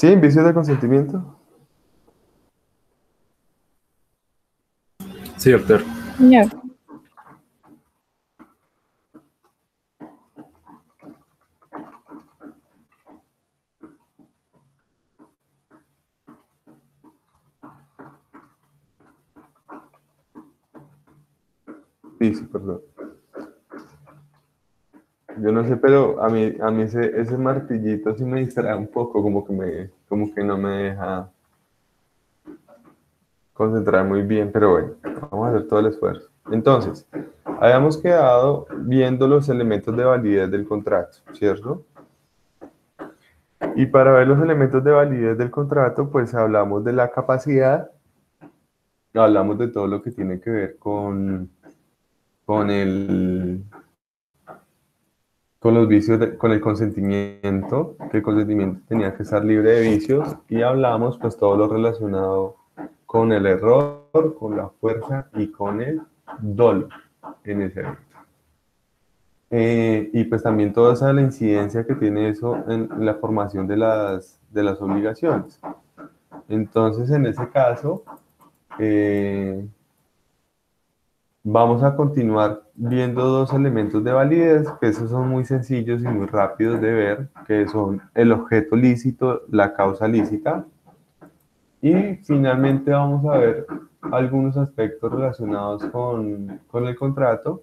¿Sí? ¿Vicios de consentimiento? Sí, doctor. Señor. Sí, sí, perdón. Yo no sé, pero a mí, a mí ese, ese martillito sí me distrae un poco, como que, me, como que no me deja concentrar muy bien, pero bueno, vamos a hacer todo el esfuerzo. Entonces, habíamos quedado viendo los elementos de validez del contrato, ¿cierto? Y para ver los elementos de validez del contrato, pues hablamos de la capacidad, hablamos de todo lo que tiene que ver con con el con los vicios, con el consentimiento, que el consentimiento tenía que estar libre de vicios y hablamos pues todo lo relacionado con el error, con la fuerza y con el dolor en ese evento. Eh, y pues también toda esa la incidencia que tiene eso en, la formación de las, de las obligaciones. Entonces, en ese caso, eh, Vamos a continuar viendo dos elementos de validez, que esos son muy sencillos y muy rápidos de ver, que son el objeto lícito, la causa lícita. Y finalmente vamos a ver algunos aspectos relacionados con, con el contrato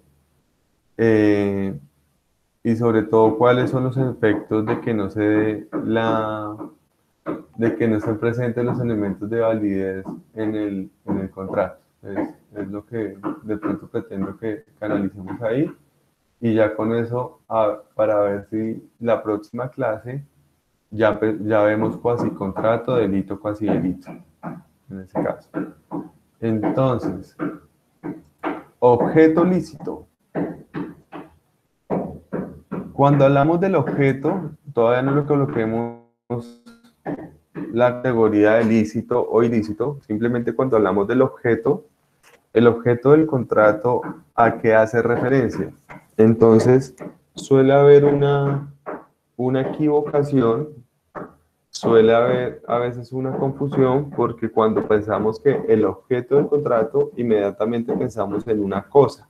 eh, y sobre todo cuáles son los efectos de que no se dé la de que no estén presentes los elementos de validez en el, en el contrato. Es, lo que de pronto pretendo que canalicemos ahí. Y ya con eso, para ver si la próxima clase ya, ya vemos cuasi contrato, delito, cuasi delito, en ese caso. Entonces, objeto lícito. Cuando hablamos del objeto, todavía no lo coloquemos la categoría de lícito o ilícito, simplemente cuando hablamos del objeto, el objeto del contrato a qué hace referencia. Entonces, suele haber una, una equivocación, suele haber a veces una confusión, porque cuando pensamos que el objeto del contrato, inmediatamente pensamos en una cosa,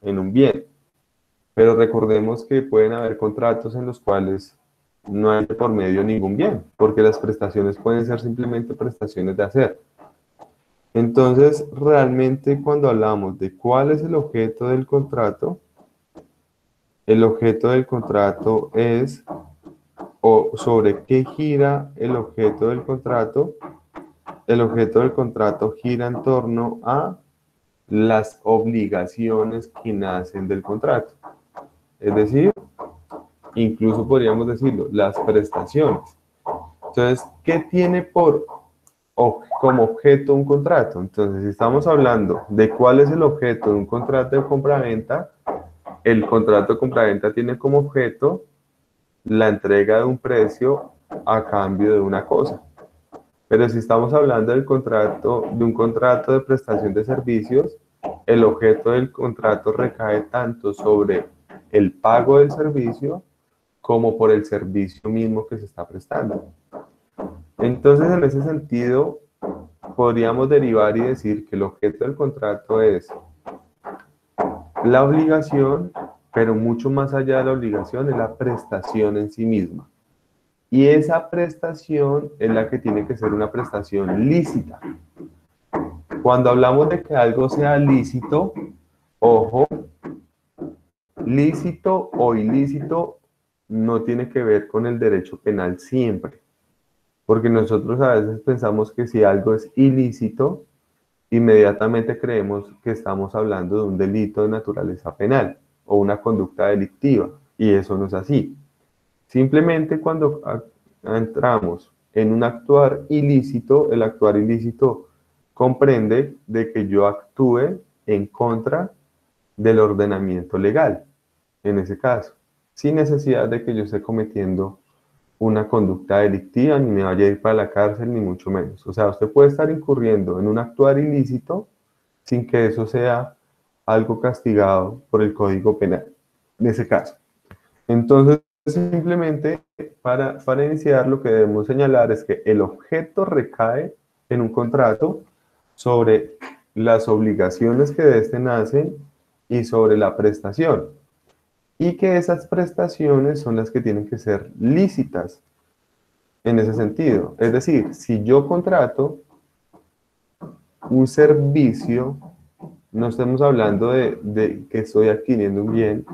en un bien. Pero recordemos que pueden haber contratos en los cuales no hay por medio ningún bien, porque las prestaciones pueden ser simplemente prestaciones de hacer. Entonces, realmente cuando hablamos de cuál es el objeto del contrato, el objeto del contrato es, o sobre qué gira el objeto del contrato, el objeto del contrato gira en torno a las obligaciones que nacen del contrato. Es decir, incluso podríamos decirlo, las prestaciones. Entonces, ¿qué tiene por como objeto un contrato? Entonces, si estamos hablando de cuál es el objeto de un contrato de compra-venta, el contrato de compra-venta tiene como objeto la entrega de un precio a cambio de una cosa. Pero si estamos hablando del contrato, de un contrato de prestación de servicios, el objeto del contrato recae tanto sobre el pago del servicio como por el servicio mismo que se está prestando. Entonces, en ese sentido, podríamos derivar y decir que el objeto del contrato es la obligación, pero mucho más allá de la obligación es la prestación en sí misma. Y esa prestación es la que tiene que ser una prestación lícita. Cuando hablamos de que algo sea lícito, ojo, lícito o ilícito no tiene que ver con el derecho penal siempre. Porque nosotros a veces pensamos que si algo es ilícito, inmediatamente creemos que estamos hablando de un delito de naturaleza penal o una conducta delictiva. Y eso no es así. Simplemente cuando entramos en un actuar ilícito, el actuar ilícito comprende de que yo actúe en contra del ordenamiento legal, en ese caso sin necesidad de que yo esté cometiendo una conducta delictiva, ni me vaya a ir para la cárcel, ni mucho menos. O sea, usted puede estar incurriendo en un actuar ilícito sin que eso sea algo castigado por el Código Penal, en ese caso. Entonces, simplemente para, para iniciar lo que debemos señalar es que el objeto recae en un contrato sobre las obligaciones que de este nacen y sobre la prestación. Y que esas prestaciones son las que tienen que ser lícitas en ese sentido. Es decir, si yo contrato un servicio, no estamos hablando de, de, que estoy adquiriendo un bien,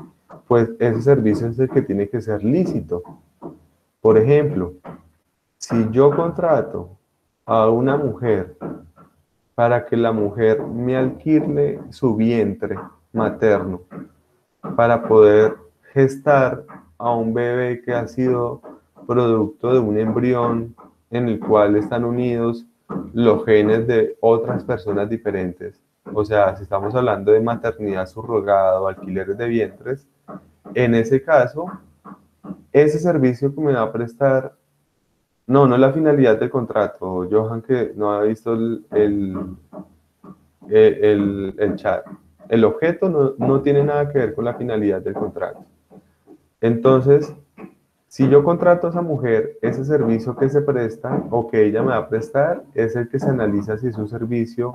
pues ese servicio es el que tiene que ser lícito. Por ejemplo, si yo contrato a una mujer para que la mujer me alquile su vientre materno para poder gestar a un bebé que ha sido producto de un embrión en el cual están unidos los genes de otras personas diferentes. O sea, si estamos hablando de maternidad subrogada o alquileres de vientres, en ese caso, ese servicio que me va a prestar, no, no la finalidad del contrato, Johan que no ha visto el, el, el, chat. El objeto no, no tiene nada que ver con la finalidad del contrato. Entonces, si yo contrato a esa mujer, ese servicio que se presta o que ella me va a prestar es el que se analiza si es un servicio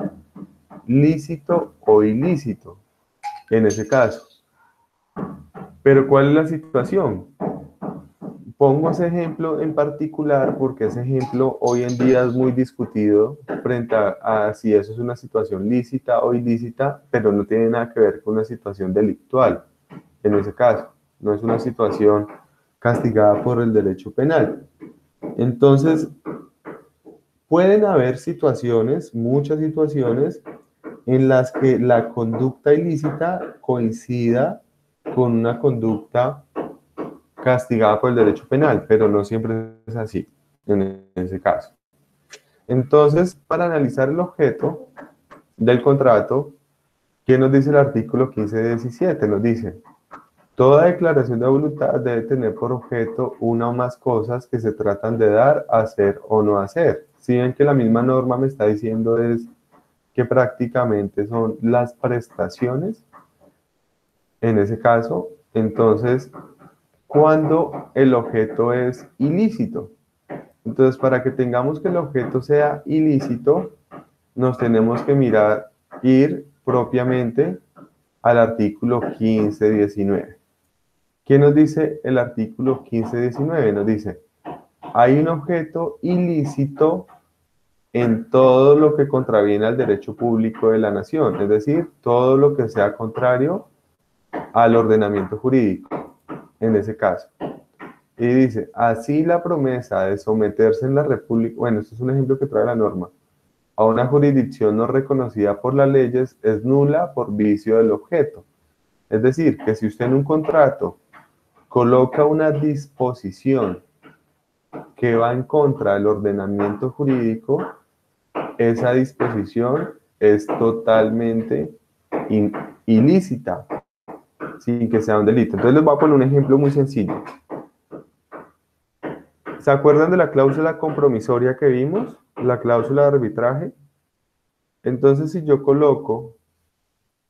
lícito o ilícito, en ese caso. Pero ¿cuál es la situación? Pongo ese ejemplo en particular porque ese ejemplo hoy en día es muy discutido frente a, si eso es una situación lícita o ilícita, pero no tiene nada que ver con una situación delictual, en ese caso. No es una situación castigada por el derecho penal. Entonces, pueden haber situaciones, muchas situaciones, en las que la conducta ilícita coincida con una conducta castigada por el derecho penal, pero no siempre es así en ese caso. Entonces, para analizar el objeto del contrato, ¿qué nos dice el artículo 1517? Nos dice, Toda declaración de voluntad debe tener por objeto una o más cosas que se tratan de dar, hacer o no hacer. Si ven que la misma norma me está diciendo es que prácticamente son las prestaciones, en ese caso, entonces, cuando el objeto es ilícito. Entonces, para que tengamos que el objeto sea ilícito, nos tenemos que mirar, ir propiamente al artículo 1519. ¿Qué nos dice el artículo 1519? Nos dice, hay un objeto ilícito en todo lo que contraviene al derecho público de la nación, es decir, todo lo que sea contrario al ordenamiento jurídico, en ese caso. Y dice, así la promesa de someterse en la república, bueno, esto es un ejemplo que trae la norma, a una jurisdicción no reconocida por las leyes es nula por vicio del objeto. Es decir, que si usted en un contrato coloca una disposición que va en contra del ordenamiento jurídico, esa disposición es totalmente ilícita, sin que sea un delito. Entonces les voy a poner un ejemplo muy sencillo. ¿Se acuerdan de la cláusula compromisoria que vimos? La cláusula de arbitraje. Entonces, si yo coloco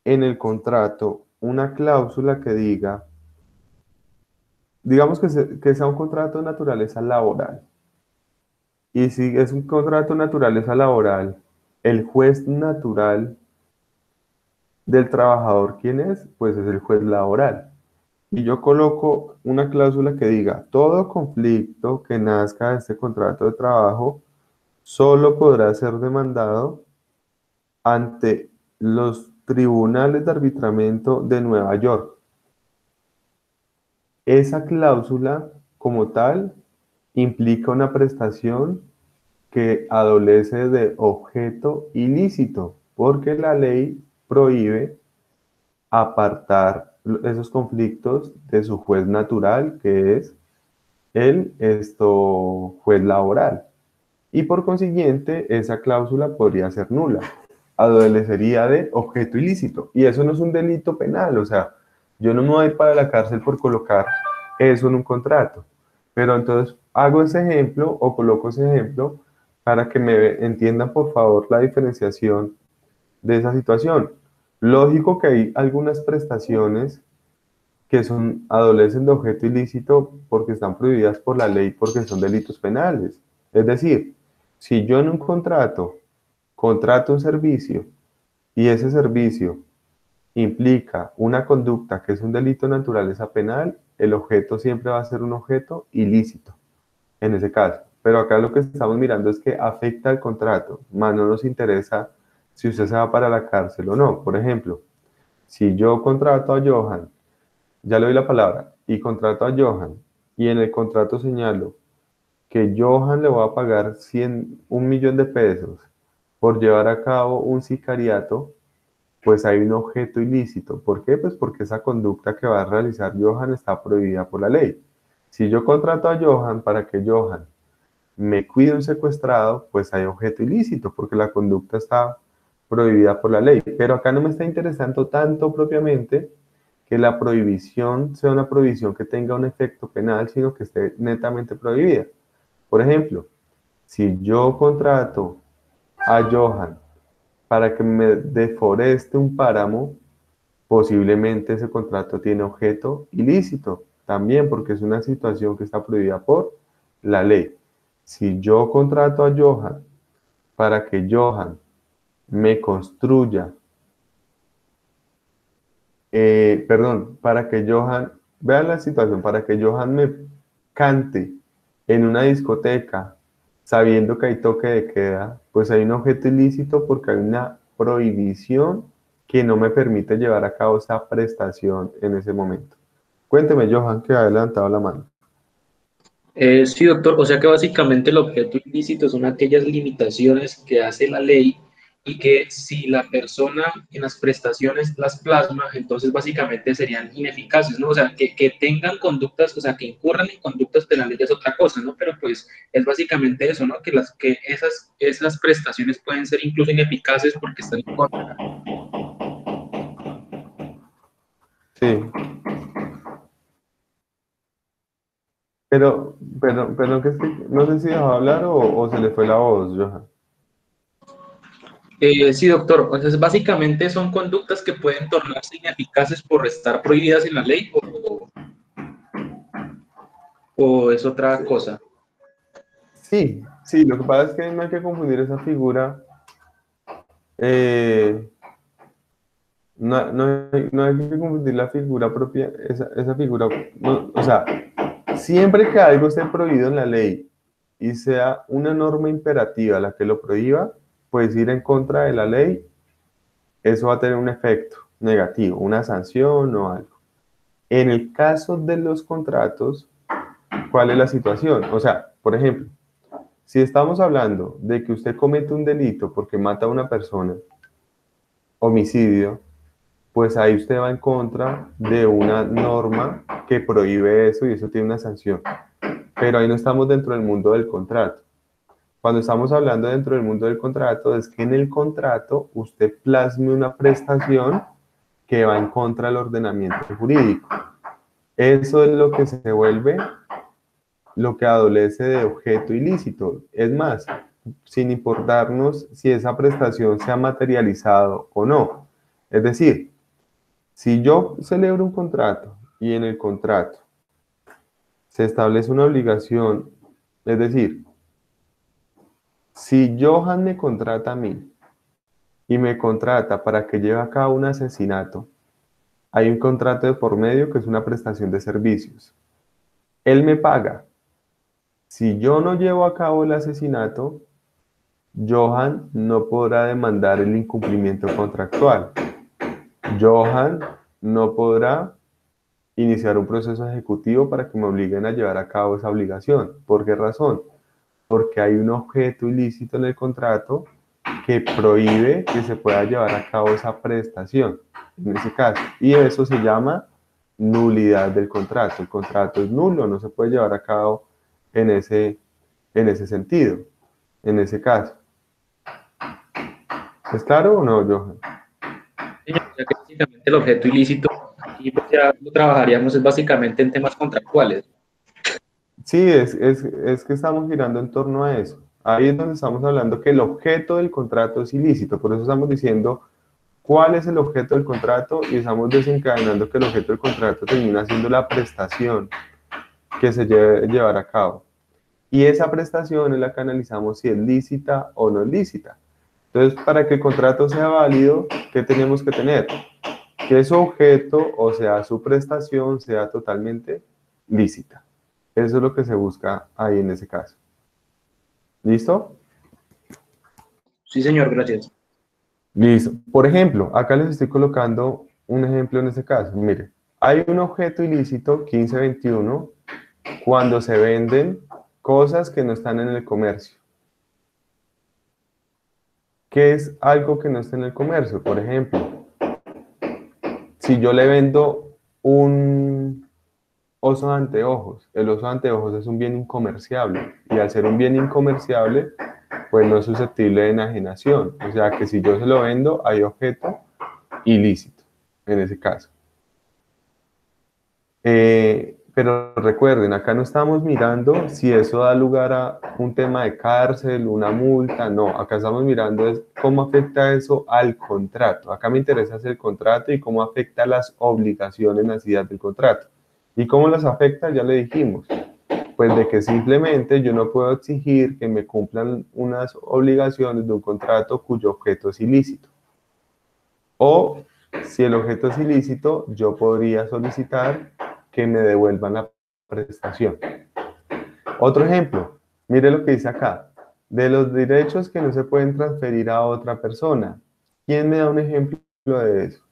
en el contrato una cláusula que diga digamos que, sea un contrato de naturaleza laboral. Y si es un contrato de naturaleza laboral, el juez natural del trabajador, ¿quién es? Pues es el juez laboral. Y yo coloco una cláusula que diga, todo conflicto que nazca de este contrato de trabajo solo podrá ser demandado ante los tribunales de arbitramiento de Nueva York esa cláusula como tal implica una prestación que adolece de objeto ilícito, porque la ley prohíbe apartar esos conflictos de su juez natural, que es el esto, juez laboral. Y por consiguiente, esa cláusula podría ser nula, adolecería de objeto ilícito. Y eso no es un delito penal, o sea, yo no me voy para la cárcel por colocar eso en un contrato. Pero entonces hago ese ejemplo o coloco ese ejemplo para que me entiendan por favor la diferenciación de esa situación. Lógico que hay algunas prestaciones que son adolecen de objeto ilícito porque están prohibidas por la ley porque son delitos penales. Es decir, si yo en un contrato contrato un servicio y ese servicio implica una conducta que es un delito de naturaleza penal, el objeto siempre va a ser un objeto ilícito en ese caso. Pero acá lo que estamos mirando es que afecta al contrato, más no nos interesa si usted se va para la cárcel o no. Por ejemplo, si yo contrato a Johan, ya le doy la palabra, y contrato a Johan, y en el contrato señalo que Johan le va a pagar 100, un millón de pesos por llevar a cabo un sicariato, pues hay un objeto ilícito. ¿Por qué? Pues porque esa conducta que va a realizar Johan está prohibida por la ley. Si yo contrato a Johan para que Johan me cuide un secuestrado, pues hay objeto ilícito, porque la conducta está prohibida por la ley. Pero acá no me está interesando tanto propiamente que la prohibición sea una prohibición que tenga un efecto penal, sino que esté netamente prohibida. Por ejemplo, si yo contrato a Johan para que me deforeste un páramo, posiblemente ese contrato tiene objeto ilícito también, porque es una situación que está prohibida por la ley. Si yo contrato a Johan para que Johan me construya, eh, perdón, para que Johan, vean la situación, para que Johan me cante en una discoteca sabiendo que hay toque de queda, pues hay un objeto ilícito porque hay una prohibición que no me permite llevar a cabo esa prestación en ese momento. Cuénteme, Johan, que ha adelantado la mano. Eh, sí, doctor. O sea que básicamente el objeto ilícito son aquellas limitaciones que hace la ley y que si la persona en las prestaciones las plasma, entonces básicamente serían ineficaces, ¿no? O sea, que, que tengan conductas, o sea, que incurran en conductas penales es otra cosa, ¿no? Pero pues es básicamente eso, ¿no? Que, las, que esas, esas prestaciones pueden ser incluso ineficaces porque están en contra. Sí, Pero, pero, pero que no sé si dejó hablar o, se le fue la voz, Johan. Eh, sí, doctor. Entonces, básicamente son conductas que pueden tornarse ineficaces por estar prohibidas en la ley o, o es otra cosa. Sí, sí, lo que pasa es que no hay que confundir esa figura. Eh, no, no, no, hay que confundir la figura propia, esa, esa figura, o sea, Siempre que algo esté prohibido en la ley y sea una norma imperativa la que lo prohíba, pues ir en contra de la ley, eso va a tener un efecto negativo, una sanción o algo. En el caso de los contratos, ¿cuál es la situación? O sea, por ejemplo, si estamos hablando de que usted comete un delito porque mata a una persona, homicidio, pues ahí usted va en contra de una norma que prohíbe eso y eso tiene una sanción. Pero ahí no estamos dentro del mundo del contrato. Cuando estamos hablando dentro del mundo del contrato es que en el contrato usted plasme una prestación que va en contra del ordenamiento jurídico. Eso es lo que se vuelve lo que adolece de objeto ilícito. Es más, sin importarnos si esa prestación se ha materializado o no. Es decir, si yo celebro un contrato y en el contrato se establece una obligación, es decir, si Johan me contrata a mí y me contrata para que lleve a cabo un asesinato, hay un contrato de por medio que es una prestación de servicios. Él me paga. Si yo no llevo a cabo el asesinato, Johan no podrá demandar el incumplimiento contractual. Johan no podrá iniciar un proceso ejecutivo para que me obliguen a llevar a cabo esa obligación. ¿Por qué razón? Porque hay un objeto ilícito en el contrato que prohíbe que se pueda llevar a cabo esa prestación, en ese caso. Y eso se llama nulidad del contrato. El contrato es nulo, no se puede llevar a cabo en ese, en ese sentido, en ese caso. ¿Es claro o no, Johan? que básicamente el objeto ilícito, y pues ya lo trabajaríamos es básicamente en temas contractuales. Sí, es, es, es que estamos girando en torno a eso. Ahí es donde estamos hablando que el objeto del contrato es ilícito, por eso estamos diciendo cuál es el objeto del contrato y estamos desencadenando que el objeto del contrato termina siendo la prestación que se debe llevar a cabo. Y esa prestación es la que analizamos si es lícita o no lícita. Entonces, para que el contrato sea válido, ¿qué tenemos que tener? Que su objeto, o sea, su prestación, sea totalmente lícita. Eso es lo que se busca ahí en ese caso. ¿Listo? Sí, señor, gracias. Listo. Por ejemplo, acá les estoy colocando un ejemplo en este caso. Mire, hay un objeto ilícito 1521 cuando se venden cosas que no están en el comercio. ¿Qué es algo que no está en el comercio? Por ejemplo, si yo le vendo un oso anteojos, el oso de anteojos es un bien incomerciable y al ser un bien incomerciable, pues no es susceptible de enajenación. O sea que si yo se lo vendo, hay objeto ilícito en ese caso. Eh, pero recuerden, acá no estamos mirando si eso da lugar a un tema de cárcel, una multa, no, acá estamos mirando es cómo afecta eso al contrato. Acá me interesa el contrato y cómo afecta las obligaciones nacidas del contrato. ¿Y cómo las afecta? Ya le dijimos. Pues de que simplemente yo no puedo exigir que me cumplan unas obligaciones de un contrato cuyo objeto es ilícito. O si el objeto es ilícito, yo podría solicitar que me devuelvan la prestación. Otro ejemplo, mire lo que dice acá. De los derechos que no se pueden transferir a otra persona. ¿Quién me da un ejemplo de eso?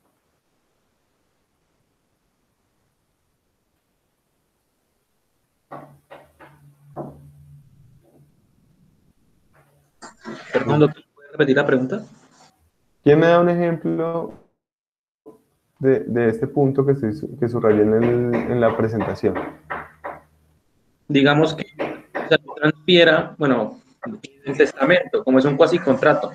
Fernando, ¿puedes repetir la pregunta? ¿Quién me da un ejemplo de, este punto que, que subrayé en, la presentación? Digamos que se transfiera, bueno, el testamento, como es un cuasi contrato.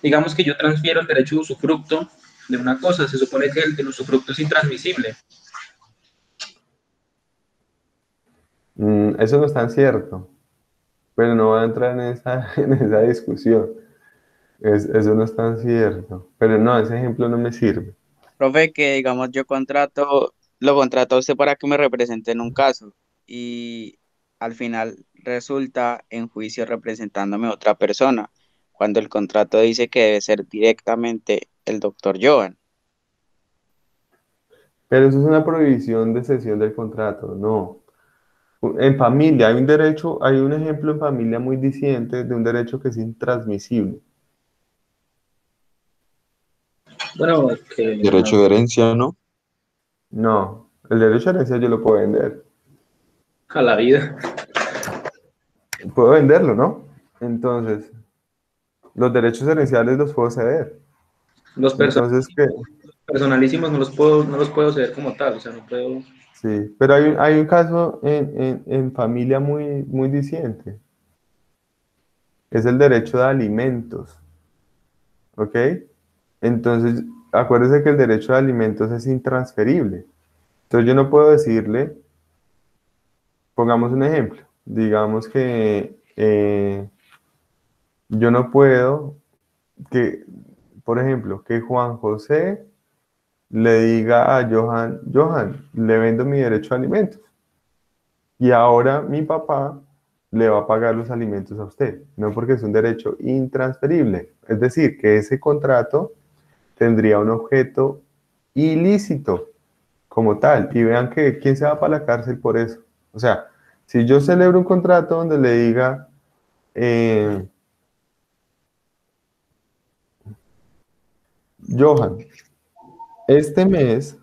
Digamos que yo transfiero el derecho de usufructo de una cosa, se supone que el, usufructo es intransmisible. Mm, eso no es tan cierto, pero no voy a entrar en esa, en esa discusión. eso no es tan cierto, pero no, ese ejemplo no me sirve profe, que digamos yo contrato, lo contrato a usted para que me represente en un caso y al final resulta en juicio representándome otra persona, cuando el contrato dice que debe ser directamente el doctor Joan. Pero eso es una prohibición de cesión del contrato, no. En familia hay un derecho, hay un ejemplo en familia muy diciente de un derecho que es intransmisible. Bueno, que... Derecho de herencia, ¿no? No, el derecho de herencia yo lo puedo vender. A la vida. Puedo venderlo, ¿no? Entonces, los derechos herenciales los puedo ceder. Los personalísimos no los puedo, no los puedo ceder como tal, o sea, no puedo... Sí, pero hay, hay un caso en, en, en familia muy, muy diciente. Es el derecho de alimentos. ¿Ok? Entonces, acuérdese que el derecho de alimentos es intransferible. Entonces yo no puedo decirle, pongamos un ejemplo, digamos que eh, yo no puedo que, por ejemplo, que Juan José le diga a Johan, Johan, le vendo mi derecho a alimentos. Y ahora mi papá le va a pagar los alimentos a usted, no porque es un derecho intransferible. Es decir, que ese contrato tendría un objeto ilícito como tal. Y vean que quién se va para la cárcel por eso. O sea, si yo celebro un contrato donde le diga, eh, Johan, este mes,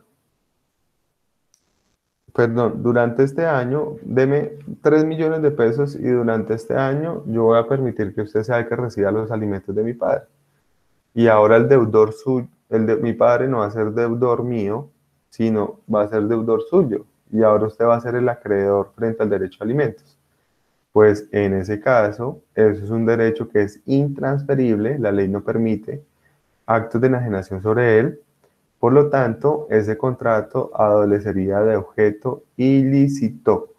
perdón, durante este año, deme 3 millones de pesos y durante este año yo voy a permitir que usted sea el que reciba los alimentos de mi padre y ahora el deudor suyo, el de mi padre no va a ser deudor mío, sino va a ser deudor suyo. Y ahora usted va a ser el acreedor frente al derecho a alimentos. Pues en ese caso, eso es un derecho que es intransferible, la ley no permite actos de enajenación sobre él. Por lo tanto, ese contrato adolecería de objeto ilícito.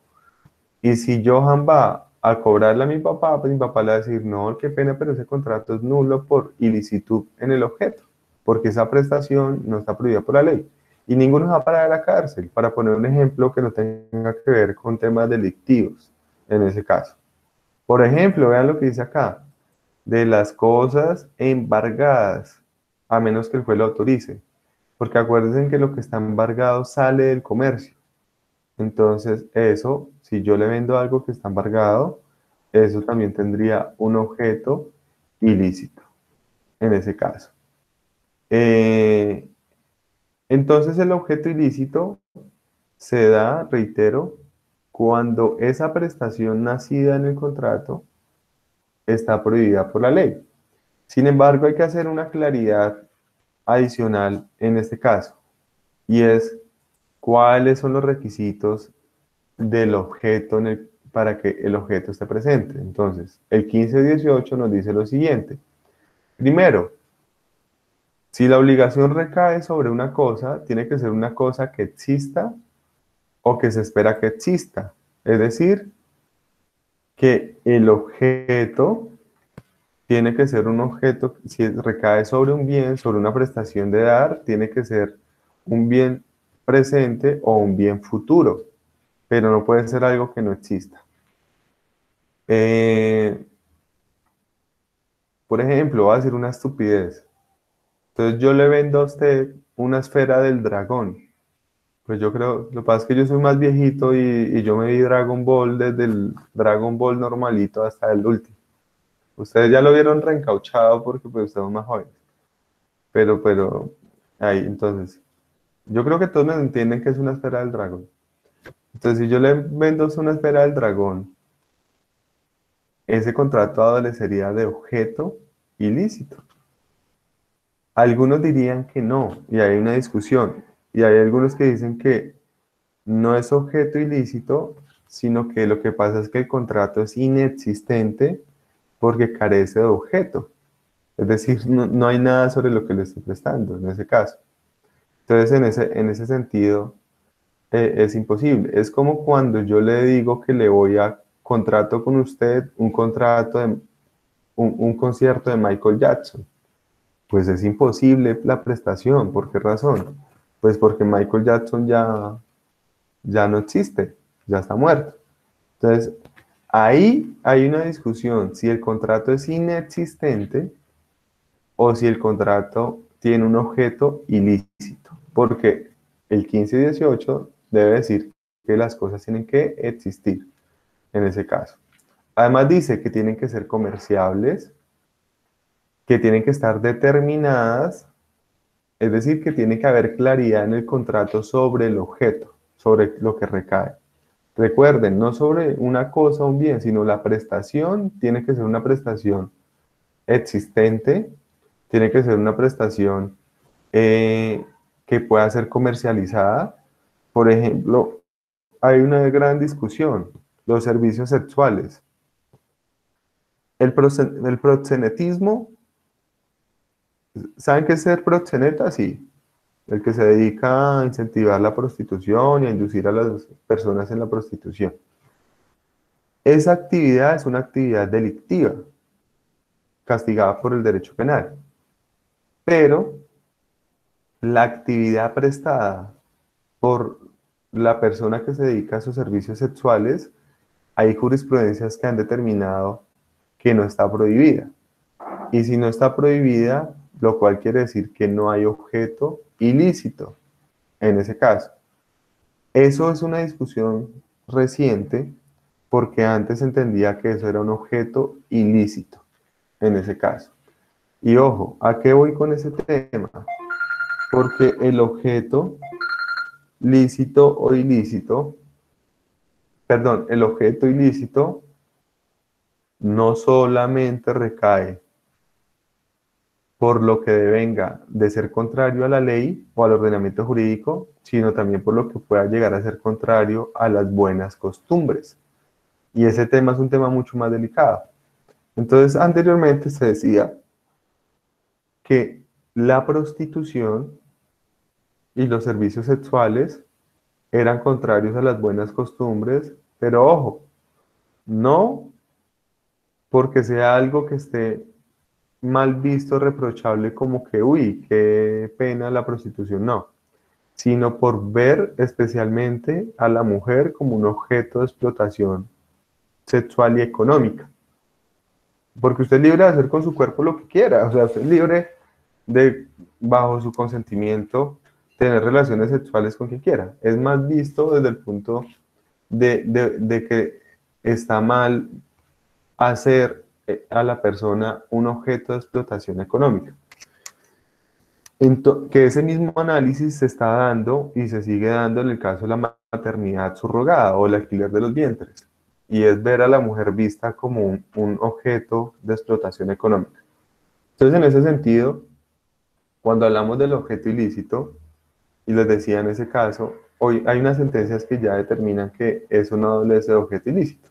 Y si Johan va a cobrarle a mi papá, pues mi papá le va a decir, no, qué pena, pero ese contrato es nulo por ilicitud en el objeto. porque esa prestación no está prohibida por la ley. Y ninguno va a parar a la cárcel, para poner un ejemplo que no tenga que ver con temas delictivos en ese caso. Por ejemplo, vean lo que dice acá, de las cosas embargadas, a menos que el juez lo autorice. Porque acuérdense que lo que está embargado sale del comercio. Entonces, eso, si yo le vendo algo que está embargado, eso también tendría un objeto ilícito en ese caso. Eh, entonces, el objeto ilícito se da, reitero, cuando esa prestación nacida en el contrato está prohibida por la ley. Sin embargo, hay que hacer una claridad adicional en este caso, y es cuáles son los requisitos del objeto para que el objeto esté presente. Entonces, el 1518 nos dice lo siguiente. Primero, si la obligación recae sobre una cosa, tiene que ser una cosa que exista o que se espera que exista. Es decir, que el objeto tiene que ser un objeto, si recae sobre un bien, sobre una prestación de dar, tiene que ser un bien presente o un bien futuro, pero no puede ser algo que no exista. Eh, por ejemplo, voy a decir una estupidez. Entonces yo le vendo a usted una esfera del dragón. Pues yo creo, lo que pasa es que yo soy más viejito y, y yo me vi Dragon Ball desde el Dragon Ball normalito hasta el último. Ustedes ya lo vieron reencauchado porque pues estamos más jóvenes. Pero, pero, ahí, entonces, yo creo que todos me entienden que es una esfera del dragón. Entonces, si yo le vendo una esfera del dragón, ese contrato adolecería de objeto ilícito. Algunos dirían que no, y hay una discusión. Y hay algunos que dicen que no es objeto ilícito, sino que lo que pasa es que el contrato es inexistente porque carece de objeto. Es decir, no, hay nada sobre lo que le estoy prestando en ese caso. Entonces, en ese, en ese sentido, eh, es imposible. Es como cuando yo le digo que le voy a contrato con usted un contrato de un, un concierto de Michael Jackson. Pues es imposible la prestación. ¿Por qué razón? Pues porque Michael Jackson ya, ya no existe, ya está muerto. Entonces, ahí hay una discusión si el contrato es inexistente o si el contrato tiene un objeto ilícito. Porque el 15 y 18 debe decir que las cosas tienen que existir en ese caso. Además dice que tienen que ser comerciables, que tienen que estar determinadas, es decir, que tiene que haber claridad en el contrato sobre el objeto, sobre lo que recae. Recuerden, no sobre una cosa o un bien, sino la prestación tiene que ser una prestación existente, tiene que ser una prestación eh, que pueda ser comercializada. Por ejemplo, hay una gran discusión los servicios sexuales. El, proxenetismo, ¿saben qué es ser proxeneta? Sí, el que se dedica a incentivar la prostitución y a inducir a las personas en la prostitución. Esa actividad es una actividad delictiva, castigada por el derecho penal. Pero la actividad prestada por la persona que se dedica a sus servicios sexuales hay jurisprudencias que han determinado que no está prohibida. Y si no está prohibida, lo cual quiere decir que no hay objeto ilícito en ese caso. Eso es una discusión reciente porque antes entendía que eso era un objeto ilícito en ese caso. Y ojo, ¿a qué voy con ese tema? Porque el objeto lícito o ilícito perdón, el objeto ilícito no solamente recae por lo que devenga de ser contrario a la ley o al ordenamiento jurídico, sino también por lo que pueda llegar a ser contrario a las buenas costumbres. Y ese tema es un tema mucho más delicado. Entonces, anteriormente se decía que la prostitución y los servicios sexuales eran contrarios a las buenas costumbres, pero ojo, no porque sea algo que esté mal visto, reprochable como que, uy, qué pena la prostitución, no, sino por ver especialmente a la mujer como un objeto de explotación sexual y económica. Porque usted es libre de hacer con su cuerpo lo que quiera, o sea, usted es libre de, bajo su consentimiento, tener relaciones sexuales con quien quiera. Es más visto desde el punto de, de que está mal hacer a la persona un objeto de explotación económica. que ese mismo análisis se está dando y se sigue dando en el caso de la maternidad subrogada o el alquiler de los vientres, y es ver a la mujer vista como un, un objeto de explotación económica. Entonces, en ese sentido, cuando hablamos del objeto ilícito, y les decía en ese caso, hoy hay unas sentencias que ya determinan que eso no adolece de objeto ilícito.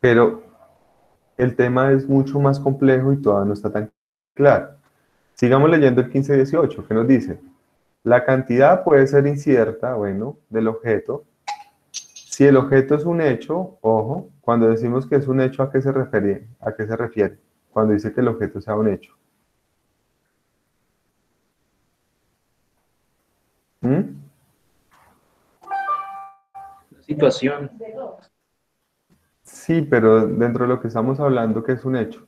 Pero el tema es mucho más complejo y todavía no está tan claro. Sigamos leyendo el 15-18, que nos dice, la cantidad puede ser incierta, bueno, del objeto. Si el objeto es un hecho, ojo, cuando decimos que es un hecho, ¿a qué se refiere? ¿A qué se refiere? Cuando dice que el objeto sea un hecho. ¿Mm? La situación. Sí, pero dentro de lo que estamos hablando, ¿qué es un hecho?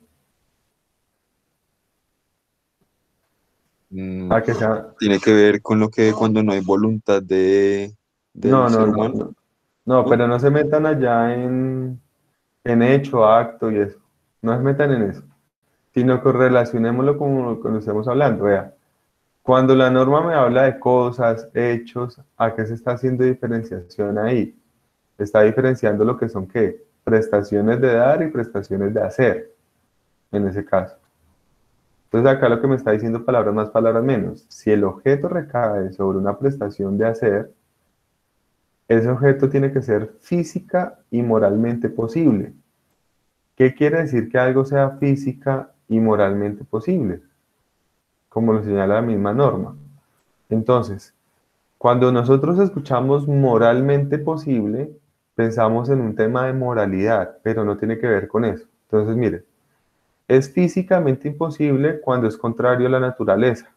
Mm, ah, que Tiene que ver con lo que cuando no hay voluntad de... no, no, no, no, pero no se metan allá en, en hecho, acto y eso. No se metan en eso. Sino que relacionémoslo con lo que estamos hablando. Vea, cuando la norma me habla de cosas, hechos, ¿a qué se está haciendo diferenciación ahí? Está diferenciando lo que son qué? Prestaciones de dar y prestaciones de hacer, en ese caso. Entonces acá lo que me está diciendo palabras más, palabras menos. Si el objeto recae sobre una prestación de hacer, ese objeto tiene que ser física y moralmente posible. ¿Qué quiere decir que algo sea física y moralmente posible? Como lo señala la misma norma. Entonces, cuando nosotros escuchamos moralmente posible, pensamos en un tema de moralidad, pero no tiene que ver con eso. Entonces, mire, es físicamente imposible cuando es contrario a la naturaleza.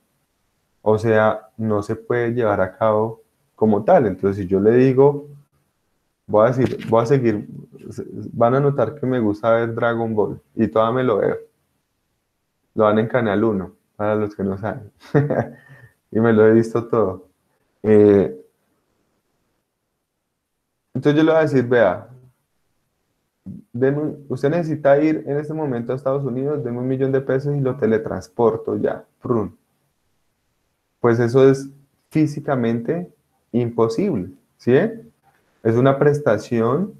O sea, no se puede llevar a cabo como tal. Entonces, si yo le digo, voy a decir, voy a seguir, van a notar que me gusta ver Dragon Ball y todavía me lo veo. Lo van en Canal 1, para los que no saben. y me lo he visto todo. Eh, entonces yo le voy a decir, vea, usted necesita ir en este momento a Estados Unidos, deme un millón de pesos y lo teletransporto ya, prun. Pues eso es físicamente imposible, ¿sí? Es una prestación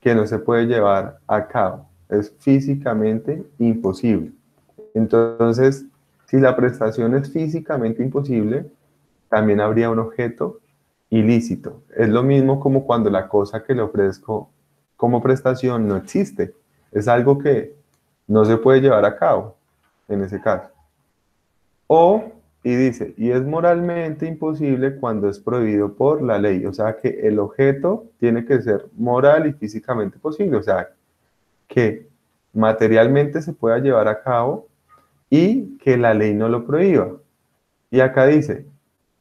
que no se puede llevar a cabo, es físicamente imposible. Entonces, si la prestación es físicamente imposible, también habría un objeto ilícito. Es lo mismo como cuando la cosa que le ofrezco como prestación no existe. Es algo que no se puede llevar a cabo en ese caso. O, y dice, y es moralmente imposible cuando es prohibido por la ley. O sea que el objeto tiene que ser moral y físicamente posible. O sea, que materialmente se pueda llevar a cabo y que la ley no lo prohíba. Y acá dice,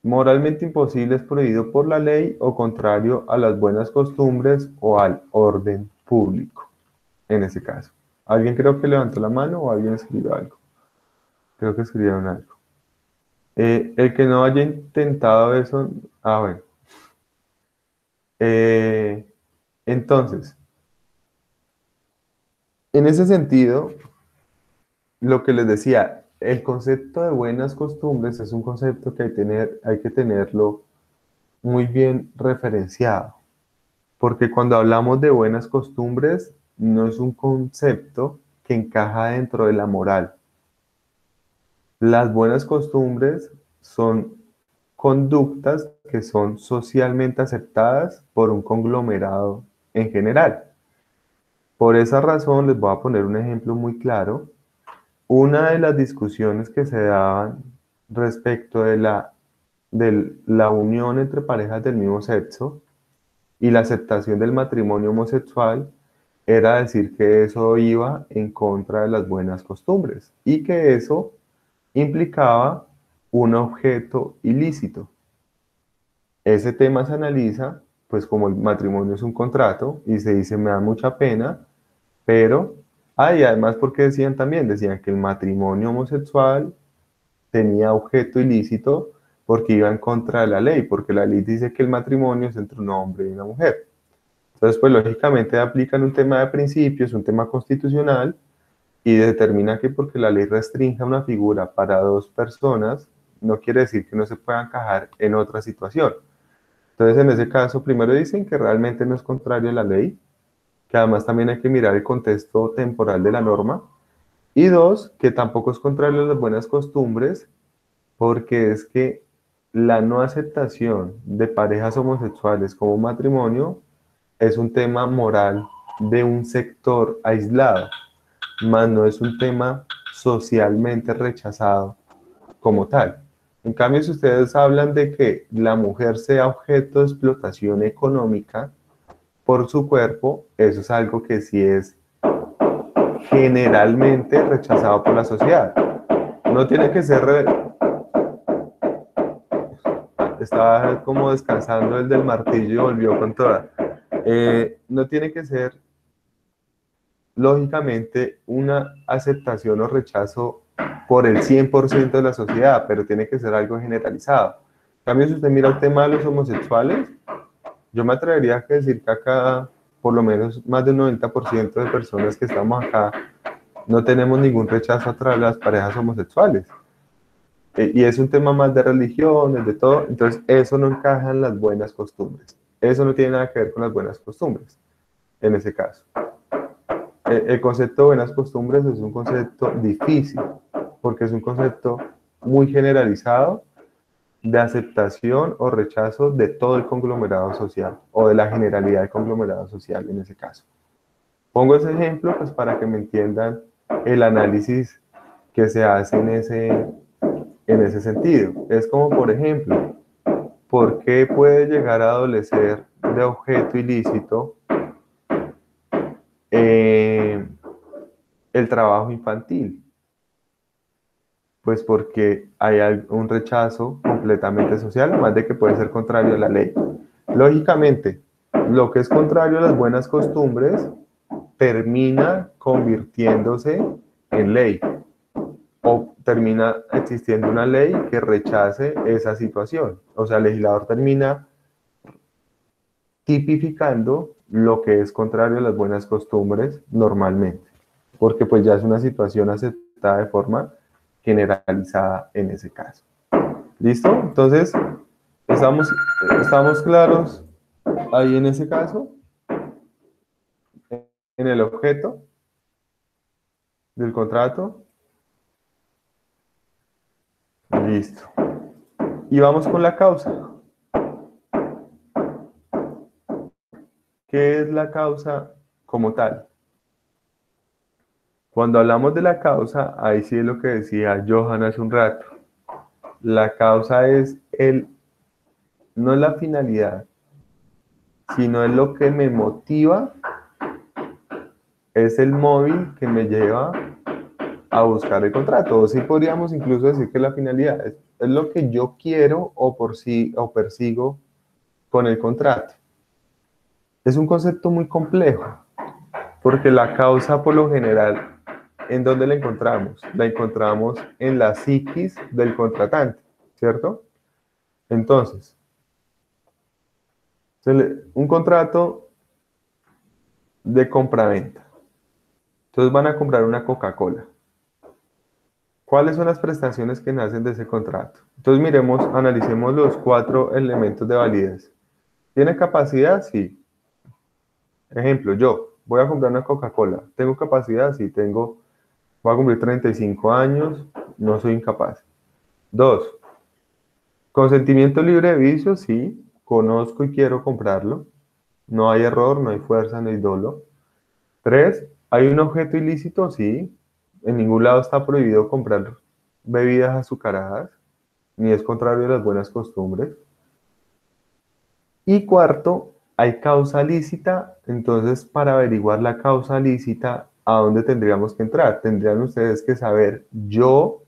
moralmente imposible es prohibido por la ley o contrario a las buenas costumbres o al orden público, en ese caso. ¿Alguien creo que levantó la mano o alguien escribió algo? Creo que escribieron algo. Eh, el que no haya intentado eso, ah, bueno. Eh, entonces, en ese sentido, lo que les decía, el concepto de buenas costumbres es un concepto que hay, tener, hay que tenerlo muy bien referenciado, porque cuando hablamos de buenas costumbres no es un concepto que encaja dentro de la moral. Las buenas costumbres son conductas que son socialmente aceptadas por un conglomerado en general. Por esa razón les voy a poner un ejemplo muy claro una de las discusiones que se daban respecto de la, de la unión entre parejas del mismo sexo y la aceptación del matrimonio homosexual era decir que eso iba en contra de las buenas costumbres y que eso implicaba un objeto ilícito. Ese tema se analiza, pues como el matrimonio es un contrato y se dice me da mucha pena, pero, ah, y además porque decían también, decían que el matrimonio homosexual tenía objeto ilícito porque iba en contra de la ley, porque la ley dice que el matrimonio es entre un hombre y una mujer. Entonces, pues lógicamente aplican un tema de principios, un tema constitucional, y determina que porque la ley restringe una figura para dos personas, no quiere decir que no se pueda encajar en otra situación. Entonces, en ese caso, primero dicen que realmente no es contrario a la ley, que además también hay que mirar el contexto temporal de la norma, y dos, que tampoco es contrario a las buenas costumbres, porque es que la no aceptación de parejas homosexuales como matrimonio es un tema moral de un sector aislado, más no es un tema socialmente rechazado como tal. En cambio, si ustedes hablan de que la mujer sea objeto de explotación económica por su cuerpo, eso es algo que sí es generalmente rechazado por la sociedad. No tiene que ser... Estaba como descansando el del martillo y volvió con toda. Eh, no tiene que ser, lógicamente, una aceptación o rechazo por el 100% de la sociedad, pero tiene que ser algo generalizado. En cambio, si usted mira el tema de los homosexuales, yo me atrevería a decir que acá por lo menos más del 90% de personas que estamos acá no tenemos ningún rechazo a las parejas homosexuales. Eh, y es un tema más de religiones, de todo, entonces eso no encaja en las buenas costumbres. Eso no tiene nada que ver con las buenas costumbres, en ese caso. El, el concepto de buenas costumbres es un concepto difícil, porque es un concepto muy generalizado de aceptación o rechazo de todo el conglomerado social o de la generalidad del conglomerado social en ese caso. Pongo ese ejemplo pues para que me entiendan el análisis que se hace en ese, en ese sentido. Es como por ejemplo, ¿por qué puede llegar a adolecer de objeto ilícito eh, el trabajo infantil? Pues porque hay un rechazo completamente social, además de que puede ser contrario a la ley. Lógicamente, lo que es contrario a las buenas costumbres termina convirtiéndose en ley o termina existiendo una ley que rechace esa situación. O sea, el legislador termina tipificando lo que es contrario a las buenas costumbres normalmente, porque pues ya es una situación aceptada de forma generalizada en ese caso. ¿Listo? Entonces, ¿estamos, estamos claros ahí en ese caso? En el objeto del contrato. Listo. Y vamos con la causa. ¿Qué es la causa como tal? Cuando hablamos de la causa, ahí sí es lo que decía Johan hace un rato. La causa es el, no es la finalidad, sino es lo que me motiva, es el móvil que me lleva a buscar el contrato. O sí podríamos incluso decir que la finalidad es, es lo que yo quiero o, por sí, o persigo con el contrato. Es un concepto muy complejo, porque la causa por lo general ¿En dónde la encontramos? La encontramos en la psiquis del contratante, ¿cierto? Entonces, un contrato de compraventa. Entonces van a comprar una Coca-Cola. ¿Cuáles son las prestaciones que nacen de ese contrato? Entonces miremos, analicemos los cuatro elementos de validez. ¿Tiene capacidad? Sí. Ejemplo, yo voy a comprar una Coca-Cola. ¿Tengo capacidad? Sí, tengo Voy a cumplir 35 años, no soy incapaz. Dos, consentimiento libre de vicio, sí, conozco y quiero comprarlo. No hay error, no hay fuerza, no hay dolo. Tres, ¿hay un objeto ilícito? Sí. En ningún lado está prohibido comprar bebidas azucaradas, ni es contrario a las buenas costumbres. Y cuarto, hay causa lícita, entonces para averiguar la causa lícita, ¿a dónde tendríamos que entrar? Tendrían ustedes que saber yo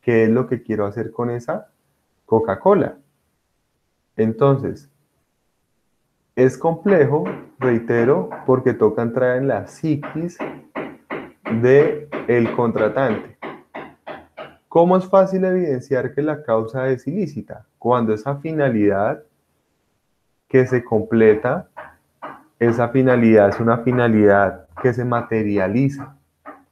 qué es lo que quiero hacer con esa Coca-Cola. Entonces, es complejo, reitero, porque toca entrar en la psiquis de el contratante. ¿Cómo es fácil evidenciar que la causa es ilícita? Cuando esa finalidad que se completa, esa finalidad es una finalidad que se materializa,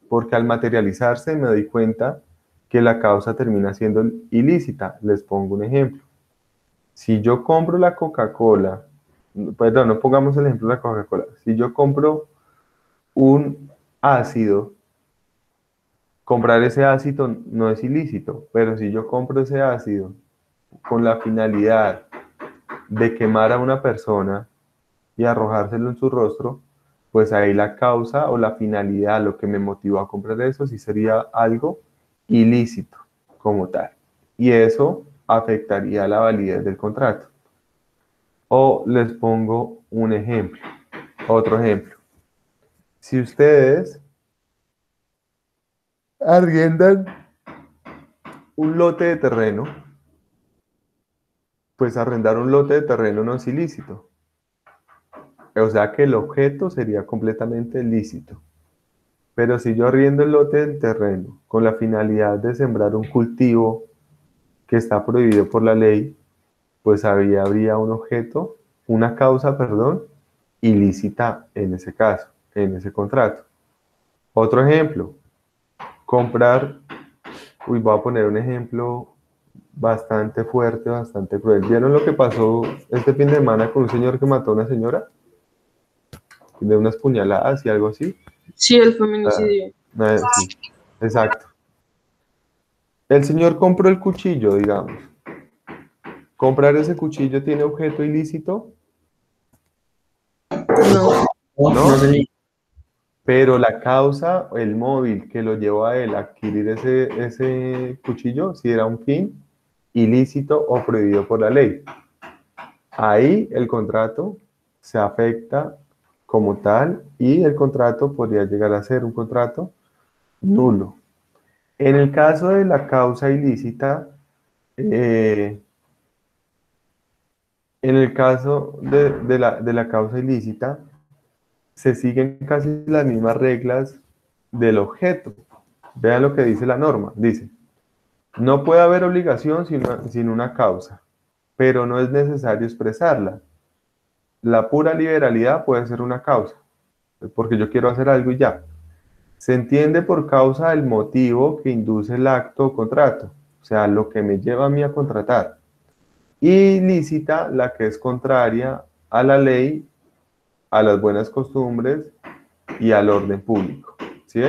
porque al materializarse me doy cuenta que la causa termina siendo ilícita. Les pongo un ejemplo. Si yo compro la Coca-Cola, perdón, no pongamos el ejemplo de la Coca-Cola, si yo compro un ácido, comprar ese ácido no es ilícito, pero si yo compro ese ácido con la finalidad de quemar a una persona y arrojárselo en su rostro, pues ahí la causa o la finalidad, lo que me motivó a comprar eso, sí sería algo ilícito como tal. Y eso afectaría la validez del contrato. O les pongo un ejemplo, otro ejemplo. Si ustedes arriendan un lote de terreno, pues arrendar un lote de terreno no es ilícito. O sea que el objeto sería completamente lícito. Pero si yo arriendo el lote del terreno con la finalidad de sembrar un cultivo que está prohibido por la ley, pues habría, habría un objeto, una causa, perdón, ilícita en ese caso, en ese contrato. Otro ejemplo, comprar, uy, voy a poner un ejemplo bastante fuerte, bastante cruel. ¿Vieron lo que pasó este fin de semana con un señor que mató a una señora? De unas puñaladas y algo así. Sí, el feminicidio. Ah, sí, exacto. El señor compró el cuchillo, digamos. ¿Comprar ese cuchillo tiene objeto ilícito? No. ¿No? Pero la causa, el móvil que lo llevó a él a adquirir ese, ese cuchillo, si era un fin ilícito o prohibido por la ley. Ahí el contrato se afecta como tal y el contrato podría llegar a ser un contrato nulo. En el caso de la causa ilícita, eh, en el caso de, la, de la causa ilícita, se siguen casi las mismas reglas del objeto. Vean lo que dice la norma. Dice, no puede haber obligación sin una, sin una causa, pero no es necesario expresarla la pura liberalidad puede ser una causa, porque yo quiero hacer algo y ya. Se entiende por causa del motivo que induce el acto o contrato, o sea, lo que me lleva a mí a contratar. Y la que es contraria a la ley, a las buenas costumbres y al orden público. ¿Sí?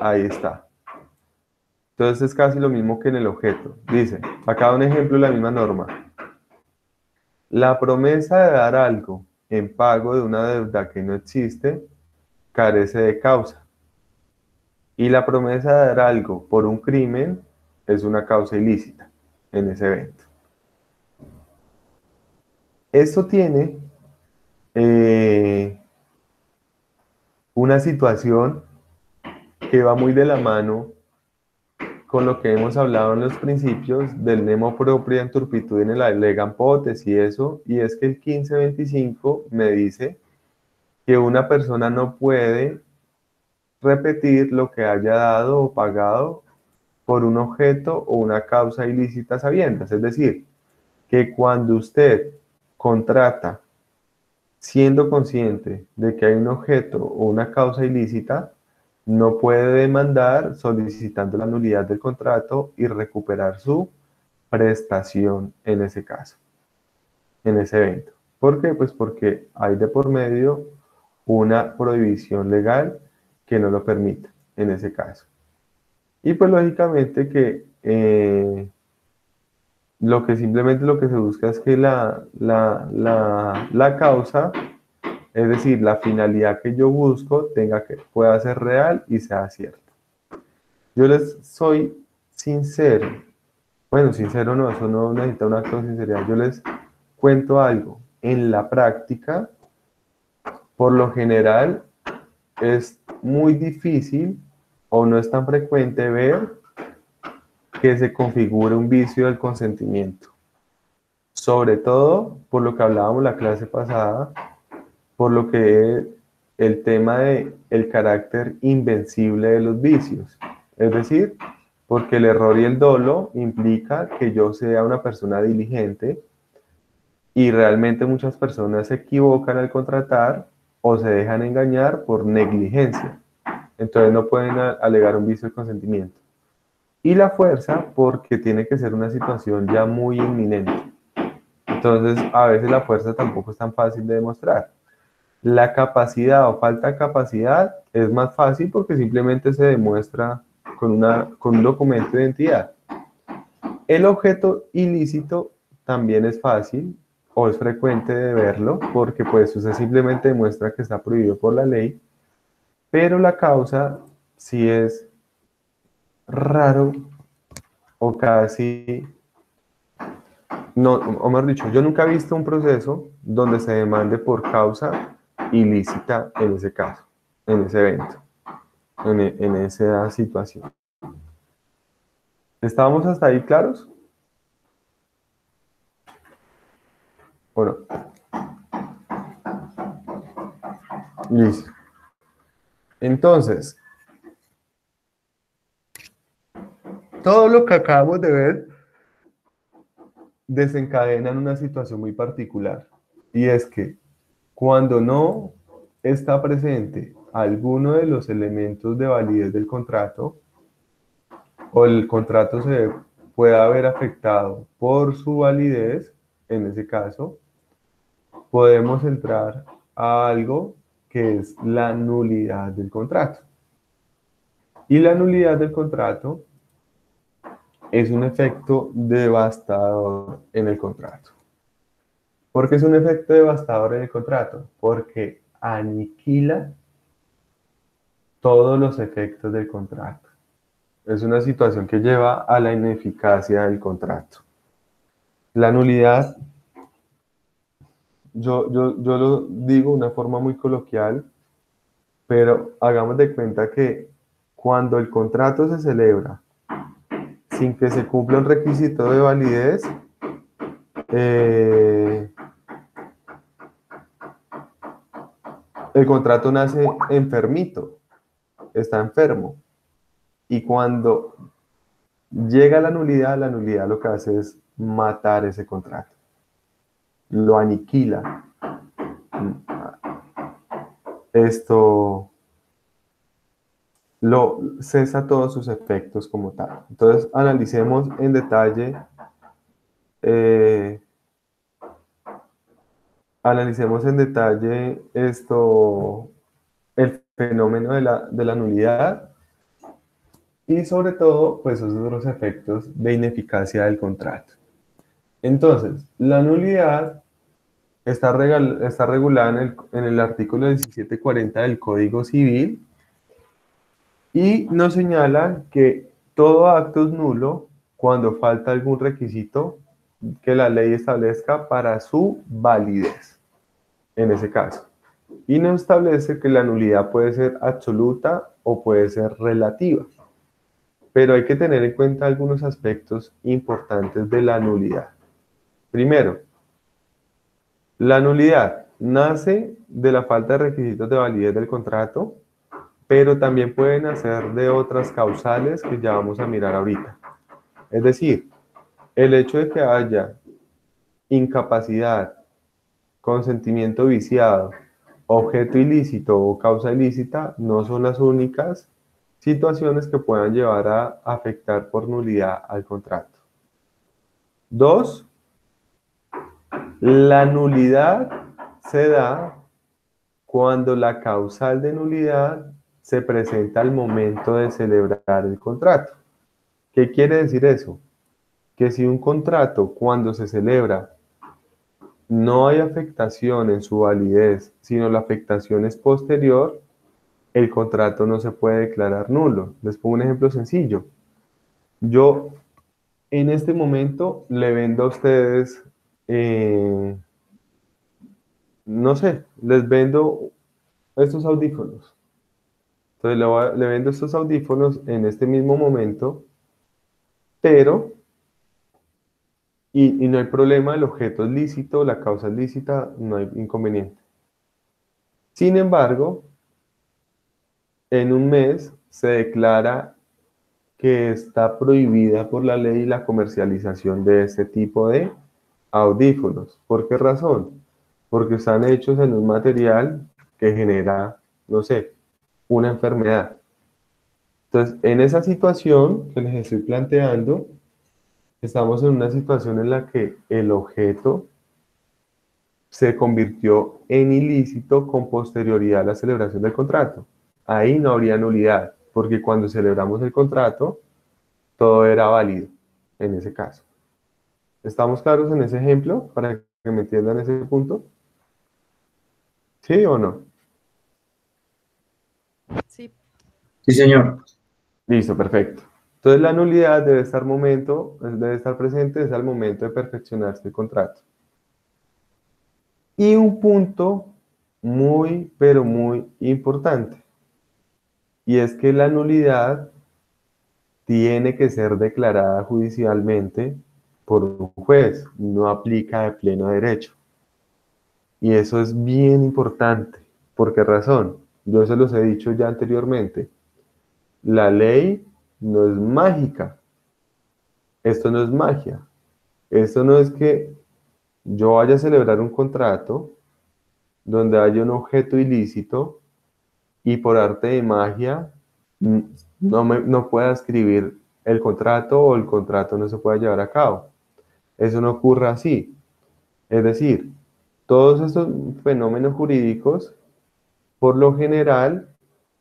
Ahí está. Entonces es casi lo mismo que en el objeto. Dice, acá un ejemplo de la misma norma. La promesa de dar algo en pago de una deuda que no existe carece de causa. Y la promesa de dar algo por un crimen es una causa ilícita en ese evento. Esto tiene eh, una situación que va muy de la mano con lo que hemos hablado en los principios del nemo propia en turpitud en el legan potes y eso, y es que el 1525 me dice que una persona no puede repetir lo que haya dado o pagado por un objeto o una causa ilícita sabiendas. Es decir, que cuando usted contrata siendo consciente de que hay un objeto o una causa ilícita, no puede demandar solicitando la nulidad del contrato y recuperar su prestación en ese caso, en ese evento. ¿Por qué? Pues porque hay de por medio una prohibición legal que no lo permita en ese caso. Y pues lógicamente que eh, lo que simplemente lo que se busca es que la, la, la causa es decir, la finalidad que yo busco tenga que, pueda ser real y sea cierta. Yo les soy sincero. Bueno, sincero no, eso no necesita una acto de sinceridad. Yo les cuento algo. en la práctica, por lo general, es muy difícil o no es tan frecuente ver que se configure un vicio del consentimiento. Sobre todo por lo que hablábamos la clase pasada, por lo que es el tema de el carácter invencible de los vicios. Es decir, porque el error y el dolo implica que yo sea una persona diligente y realmente muchas personas se equivocan al contratar o se dejan engañar por negligencia. Entonces no pueden alegar un vicio de consentimiento. Y la fuerza porque tiene que ser una situación ya muy inminente. Entonces a veces la fuerza tampoco es tan fácil de demostrar. La capacidad o falta de capacidad es más fácil porque simplemente se demuestra con, una, con un documento de identidad. El objeto ilícito también es fácil o es frecuente de verlo porque pues usted simplemente demuestra que está prohibido por la ley, pero la causa sí es raro o casi, no, o mejor dicho, yo nunca he visto un proceso donde se demande por causa ilícita en ese caso, en ese evento, en, en esa situación. ¿Estábamos hasta ahí claros? ¿O no? Listo. Entonces, todo lo que acabamos de ver desencadena en una situación muy particular. Y es que cuando no está presente alguno de los elementos de validez del contrato, o el contrato se puede haber afectado por su validez, en ese caso, podemos entrar a algo que es la nulidad del contrato. Y la nulidad del contrato es un efecto devastador en el contrato. ¿Por qué es un efecto devastador en el contrato? Porque aniquila todos los efectos del contrato. Es una situación que lleva a la ineficacia del contrato. La nulidad, yo, yo, yo lo digo de una forma muy coloquial, pero hagamos de cuenta que cuando el contrato se celebra sin que se cumpla un requisito de validez, eh, el contrato nace enfermito, está enfermo. Y cuando llega la nulidad, la nulidad lo que hace es matar ese contrato. Lo aniquila. Esto lo cesa todos sus efectos como tal. Entonces, analicemos en detalle eh, analicemos en detalle esto, el fenómeno de la, nulidad y sobre todo, pues esos otros efectos de ineficacia del contrato. Entonces, la nulidad está, está regulada en el, en el artículo 1740 del Código Civil y nos señala que todo acto es nulo cuando falta algún requisito que la ley establezca para su validez, en ese caso. Y nos establece que la nulidad puede ser absoluta o puede ser relativa. Pero hay que tener en cuenta algunos aspectos importantes de la nulidad. Primero, la nulidad nace de la falta de requisitos de validez del contrato, pero también puede nacer de otras causales que ya vamos a mirar ahorita. Es decir, el hecho de que haya incapacidad, consentimiento viciado, objeto ilícito o causa ilícita no son las únicas situaciones que puedan llevar a afectar por nulidad al contrato. Dos, la nulidad se da cuando la causal de nulidad se presenta al momento de celebrar el contrato. ¿Qué quiere decir eso? que si un contrato cuando se celebra no hay afectación en su validez, sino la afectación es posterior, el contrato no se puede declarar nulo. Les pongo un ejemplo sencillo. Yo en este momento le vendo a ustedes eh, no sé, les vendo estos audífonos. Entonces voy a- le vendo estos audífonos en este mismo momento, pero, y, y no hay problema, el objeto es lícito, la causa es lícita, no hay inconveniente. Sin embargo, en un mes se declara que está prohibida por la ley la comercialización de este tipo de audífonos. ¿Por qué razón? Porque están hechos en un material que genera, no sé, una enfermedad. Entonces, en esa situación que les estoy planteando, estamos en una situación en la que el objeto se convirtió en ilícito con posterioridad a la celebración del contrato. Ahí no habría nulidad, porque cuando celebramos el contrato, todo era válido en ese caso. ¿Estamos claros en ese ejemplo para que me entiendan ese punto? ¿Sí o no? Sí. Sí, señor. Listo, perfecto. Entonces la nulidad debe estar momento, debe estar presente desde el momento de perfeccionarse el contrato. Y un punto muy, pero muy importante. Y es que la nulidad tiene que ser declarada judicialmente por un juez, no aplica de pleno derecho. Y eso es bien importante. ¿Por qué razón? Yo se los he dicho ya anteriormente. La ley no es mágica. Esto no es magia. Esto no es que yo vaya a celebrar un contrato donde haya un objeto ilícito y por arte de magia no, me, no pueda escribir el contrato o el contrato no se pueda llevar a cabo. Eso no ocurre así. Es decir, todos estos fenómenos jurídicos, por lo general,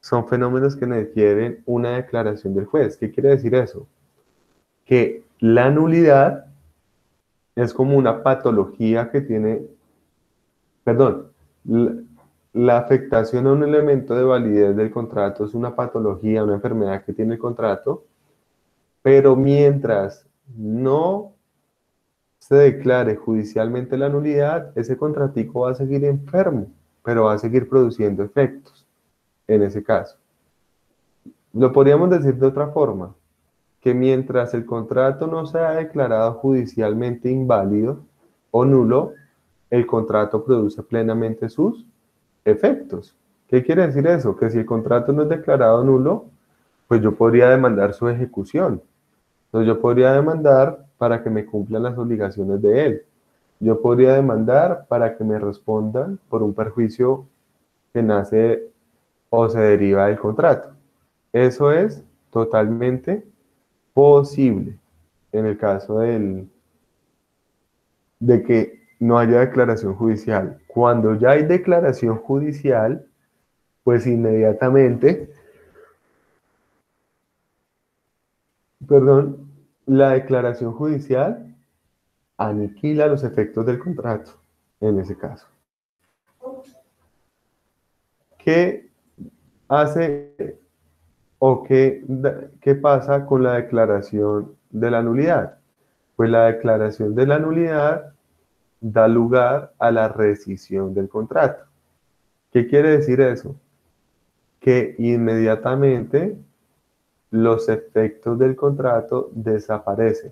son fenómenos que requieren una declaración del juez. ¿Qué quiere decir eso? Que la nulidad es como una patología que tiene, perdón, la, afectación a un elemento de validez del contrato es una patología, una enfermedad que tiene el contrato, pero mientras no se declare judicialmente la nulidad, ese contratico va a seguir enfermo, pero va a seguir produciendo efectos en ese caso. Lo podríamos decir de otra forma, que mientras el contrato no sea declarado judicialmente inválido o nulo, el contrato produce plenamente sus efectos. ¿Qué quiere decir eso? Que si el contrato no es declarado nulo, pues yo podría demandar su ejecución. Yo podría demandar para que me cumplan las obligaciones de él. Yo podría demandar para que me respondan por un perjuicio que nace o se deriva del contrato. Eso es totalmente posible en el caso del, de que no haya declaración judicial. Cuando ya hay declaración judicial, pues inmediatamente, perdón, la declaración judicial aniquila los efectos del contrato en ese caso. ¿Qué hace o qué, qué pasa con la declaración de la nulidad? Pues la declaración de la nulidad da lugar a la rescisión del contrato. ¿Qué quiere decir eso? Que inmediatamente los efectos del contrato desaparecen.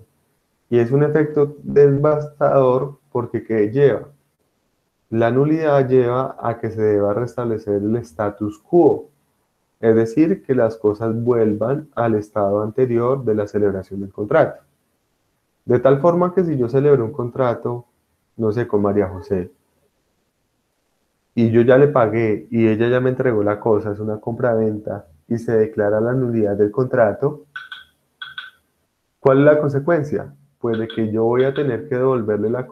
Y es un efecto devastador porque ¿qué lleva? La nulidad lleva a que se deba restablecer el status quo, es decir, que las cosas vuelvan al estado anterior de la celebración del contrato. De tal forma que si yo celebro un contrato, no sé, con María José, y yo ya le pagué y ella ya me entregó la cosa, es una compra-venta, y se declara la nulidad del contrato, ¿cuál es la consecuencia? Pues de que yo voy a tener que devolverle la,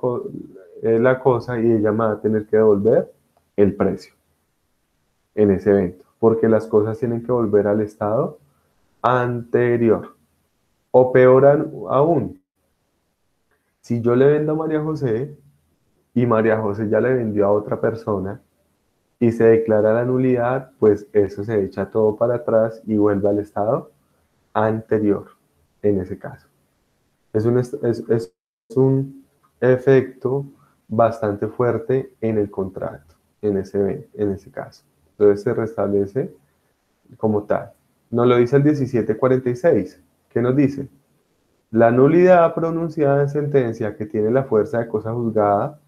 eh, la cosa y ella me va a tener que devolver el precio en ese evento, porque las cosas tienen que volver al estado anterior. O peor aún, si yo le vendo a María José y María José ya le vendió a otra persona y se declara la nulidad, pues eso se echa todo para atrás y vuelve al estado anterior en ese caso. Es un, es, un efecto bastante fuerte en el contrato. en ese, en ese caso. Entonces se restablece como tal. Nos lo dice el 1746. ¿Qué nos dice? La nulidad pronunciada en sentencia que tiene la fuerza de cosa juzgada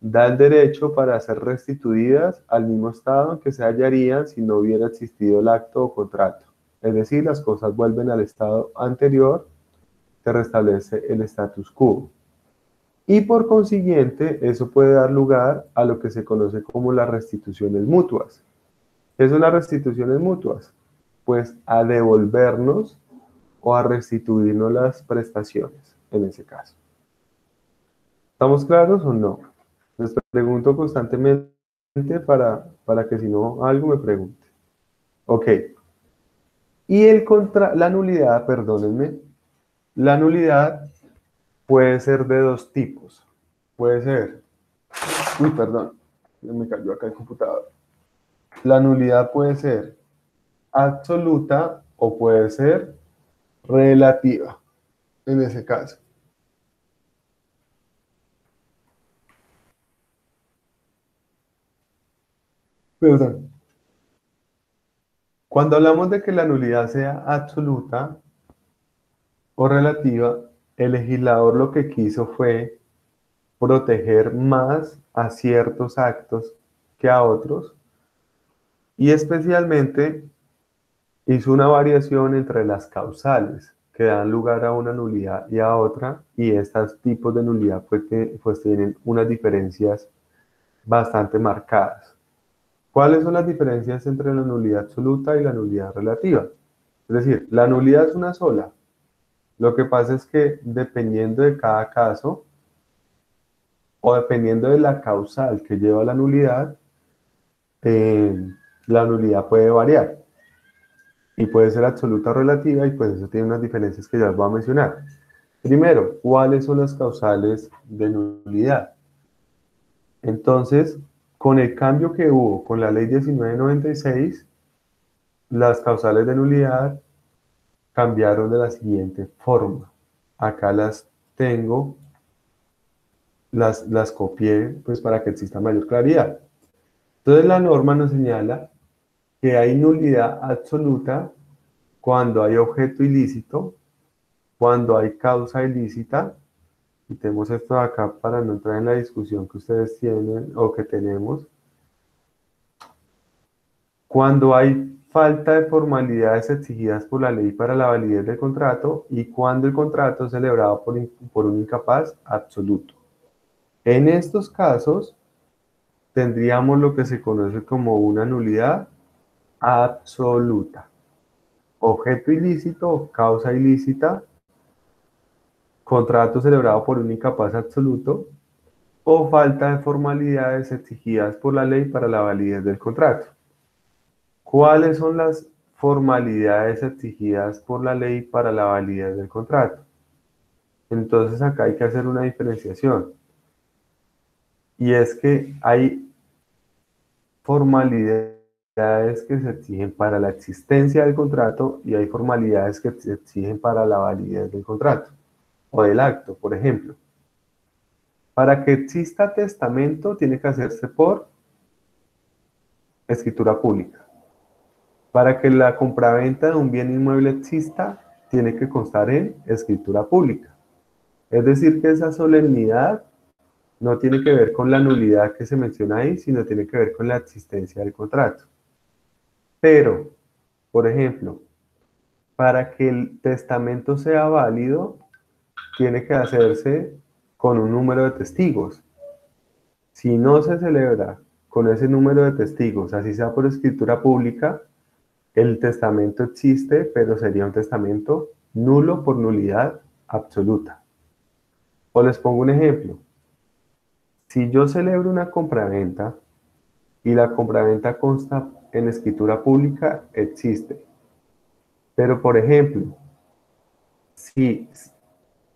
da el derecho para ser restituidas al mismo estado en que se hallarían si no hubiera existido el acto o contrato. Es decir, las cosas vuelven al estado anterior, se restablece el status quo. Y por consiguiente, eso puede dar lugar a lo que se conoce como las restituciones mutuas. ¿Qué son las restituciones mutuas? Pues a devolvernos o a restituirnos las prestaciones, en ese caso. ¿Estamos claros o no? Les pregunto constantemente para, para que si no algo me pregunte. Ok. Y el contra, la nulidad, perdónenme, la nulidad puede ser de dos tipos. Puede ser, uy, perdón, me cayó acá el computador. La nulidad puede ser absoluta o puede ser relativa, en ese caso. Perdón. Cuando hablamos de que la nulidad sea absoluta o relativa, el legislador lo que quiso fue proteger más a ciertos actos que a otros y especialmente hizo una variación entre las causales que dan lugar a una nulidad y a otra y estos tipos de nulidad pues, que, pues tienen unas diferencias bastante marcadas. ¿Cuáles son las diferencias entre la nulidad absoluta y la nulidad relativa? Es decir, la nulidad es una sola. Lo que pasa es que dependiendo de cada caso o dependiendo de la causal que lleva la nulidad, eh, la nulidad puede variar y puede ser absoluta o relativa y pues eso tiene unas diferencias que ya les voy a mencionar. Primero, ¿cuáles son las causales de nulidad? Entonces, con el cambio que hubo con la ley 1996, las causales de nulidad cambiaron de la siguiente forma. Acá las tengo, las, las copié pues para que exista mayor claridad. Entonces la norma nos señala que hay nulidad absoluta cuando hay objeto ilícito, cuando hay causa ilícita, quitemos esto de acá para no entrar en la discusión que ustedes tienen o que tenemos, cuando hay falta de formalidades exigidas por la ley para la validez del contrato y cuando el contrato es celebrado por, por un incapaz absoluto. En estos casos, tendríamos lo que se conoce como una nulidad absoluta. Objeto ilícito, causa ilícita, contrato celebrado por un incapaz absoluto o falta de formalidades exigidas por la ley para la validez del contrato. ¿Cuáles son las formalidades exigidas por la ley para la validez del contrato? Entonces acá hay que hacer una diferenciación. Y es que hay formalidades que se exigen para la existencia del contrato y hay formalidades que se exigen para la validez del contrato o del acto, por ejemplo. Para que exista testamento tiene que hacerse por escritura pública. Para que la compraventa de un bien inmueble exista, tiene que constar en escritura pública. Es decir, que esa solemnidad no tiene que ver con la nulidad que se menciona ahí, sino tiene que ver con la existencia del contrato. Pero, por ejemplo, para que el testamento sea válido, tiene que hacerse con un número de testigos. Si no se celebra con ese número de testigos, así sea por escritura pública, el testamento existe, pero sería un testamento nulo por nulidad absoluta. O les pongo un ejemplo. Si yo celebro una compraventa y la compraventa consta en escritura pública, existe. Pero, por ejemplo, si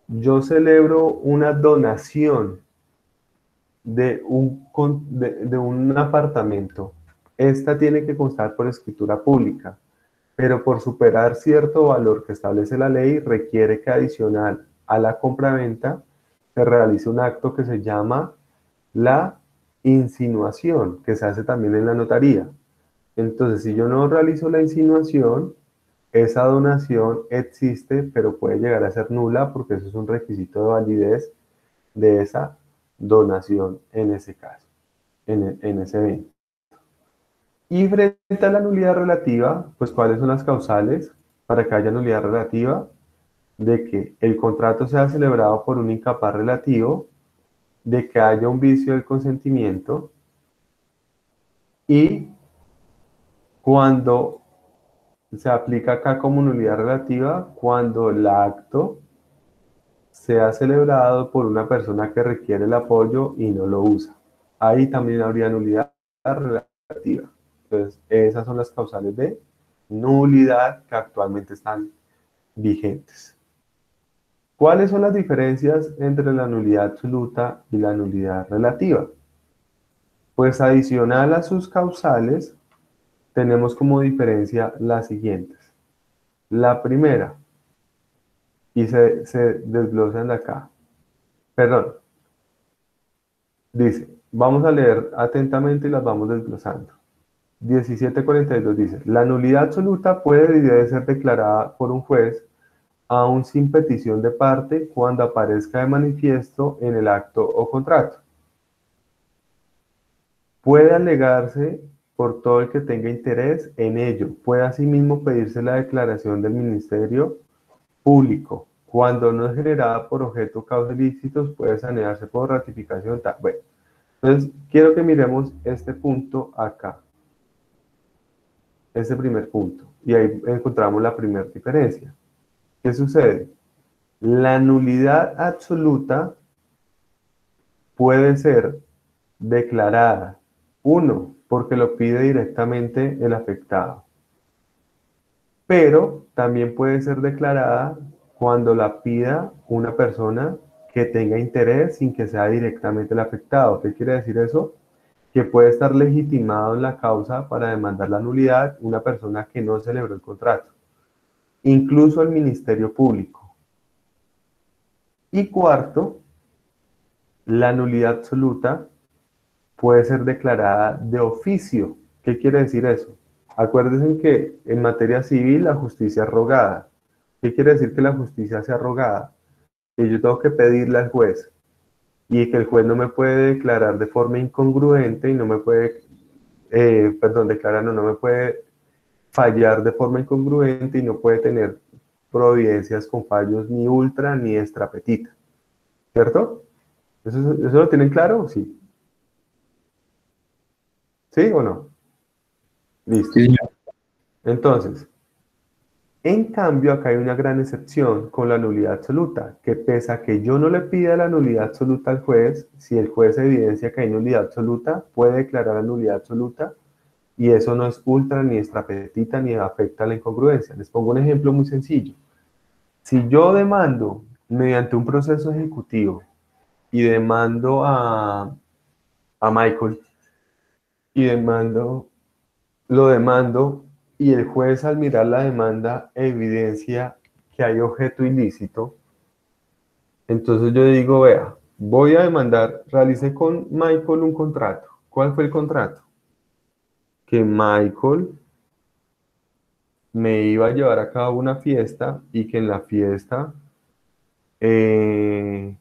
yo celebro una donación de un, de, un apartamento, esta tiene que constar por escritura pública, pero por superar cierto valor que establece la ley, requiere que adicional a la compraventa se realice un acto que se llama la insinuación que se hace también en la notaría. Entonces, si yo no realizo la insinuación, esa donación existe, pero puede llegar a ser nula porque eso es un requisito de validez de esa donación en ese caso, en, en ese evento. Y frente a la nulidad relativa, pues ¿cuáles son las causales para que haya nulidad relativa? De que el contrato sea celebrado por un incapaz relativo, de que haya un vicio del consentimiento y cuando se aplica acá como nulidad relativa, cuando el acto sea celebrado por una persona que requiere el apoyo y no lo usa. Ahí también habría nulidad relativa. Entonces, esas son las causales de nulidad que actualmente están vigentes. ¿Cuáles son las diferencias entre la nulidad absoluta y la nulidad relativa? Pues adicional a sus causales, tenemos como diferencia las siguientes. La primera, y se, se desglosan de acá. Perdón. Dice, vamos a leer atentamente y las vamos desglosando. 1742 dice, la nulidad absoluta puede y debe ser declarada por un juez aún sin petición de parte cuando aparezca de manifiesto en el acto o contrato. Puede alegarse por todo el que tenga interés en ello. Puede asimismo pedirse la declaración del Ministerio Público. Cuando no es generada por objeto causa ilícitos, puede sanearse por ratificación. Bueno, entonces quiero que miremos este punto acá. Este primer punto. Y ahí encontramos la primera diferencia. ¿Qué sucede? La nulidad absoluta puede ser declarada, uno, porque lo pide directamente el afectado, pero también puede ser declarada cuando la pida una persona que tenga interés sin que sea directamente el afectado. ¿Qué quiere decir eso? que puede estar legitimado en la causa para demandar la nulidad una persona que no celebró el contrato, incluso el Ministerio Público. Y cuarto, la nulidad absoluta puede ser declarada de oficio. ¿Qué quiere decir eso? Acuérdense que en materia civil la justicia es rogada. ¿Qué quiere decir que la justicia sea rogada? Que yo tengo que pedirle al juez y que el juez no me puede declarar de forma incongruente y no me puede, eh, perdón, declarar, no, no me puede fallar de forma incongruente y no puede tener providencias con fallos ni ultra ni extra petita. ¿Cierto? ¿Eso, ¿Eso lo tienen claro? Sí. ¿Sí o no? Listo. Entonces, en cambio, acá hay una gran excepción con la nulidad absoluta, que pese a que yo no le pida la nulidad absoluta al juez, si el juez evidencia que hay nulidad absoluta, puede declarar la nulidad absoluta y eso no es ultra ni extrapetita ni afecta a la incongruencia. Les pongo un ejemplo muy sencillo. Si yo demando mediante un proceso ejecutivo y demando a, a Michael y demando, lo demando y el juez al mirar la demanda evidencia que hay objeto ilícito, entonces yo digo, vea, voy a demandar, realicé con Michael un contrato. ¿Cuál fue el contrato? Que Michael me iba a llevar a cabo una fiesta y que en la fiesta, eh,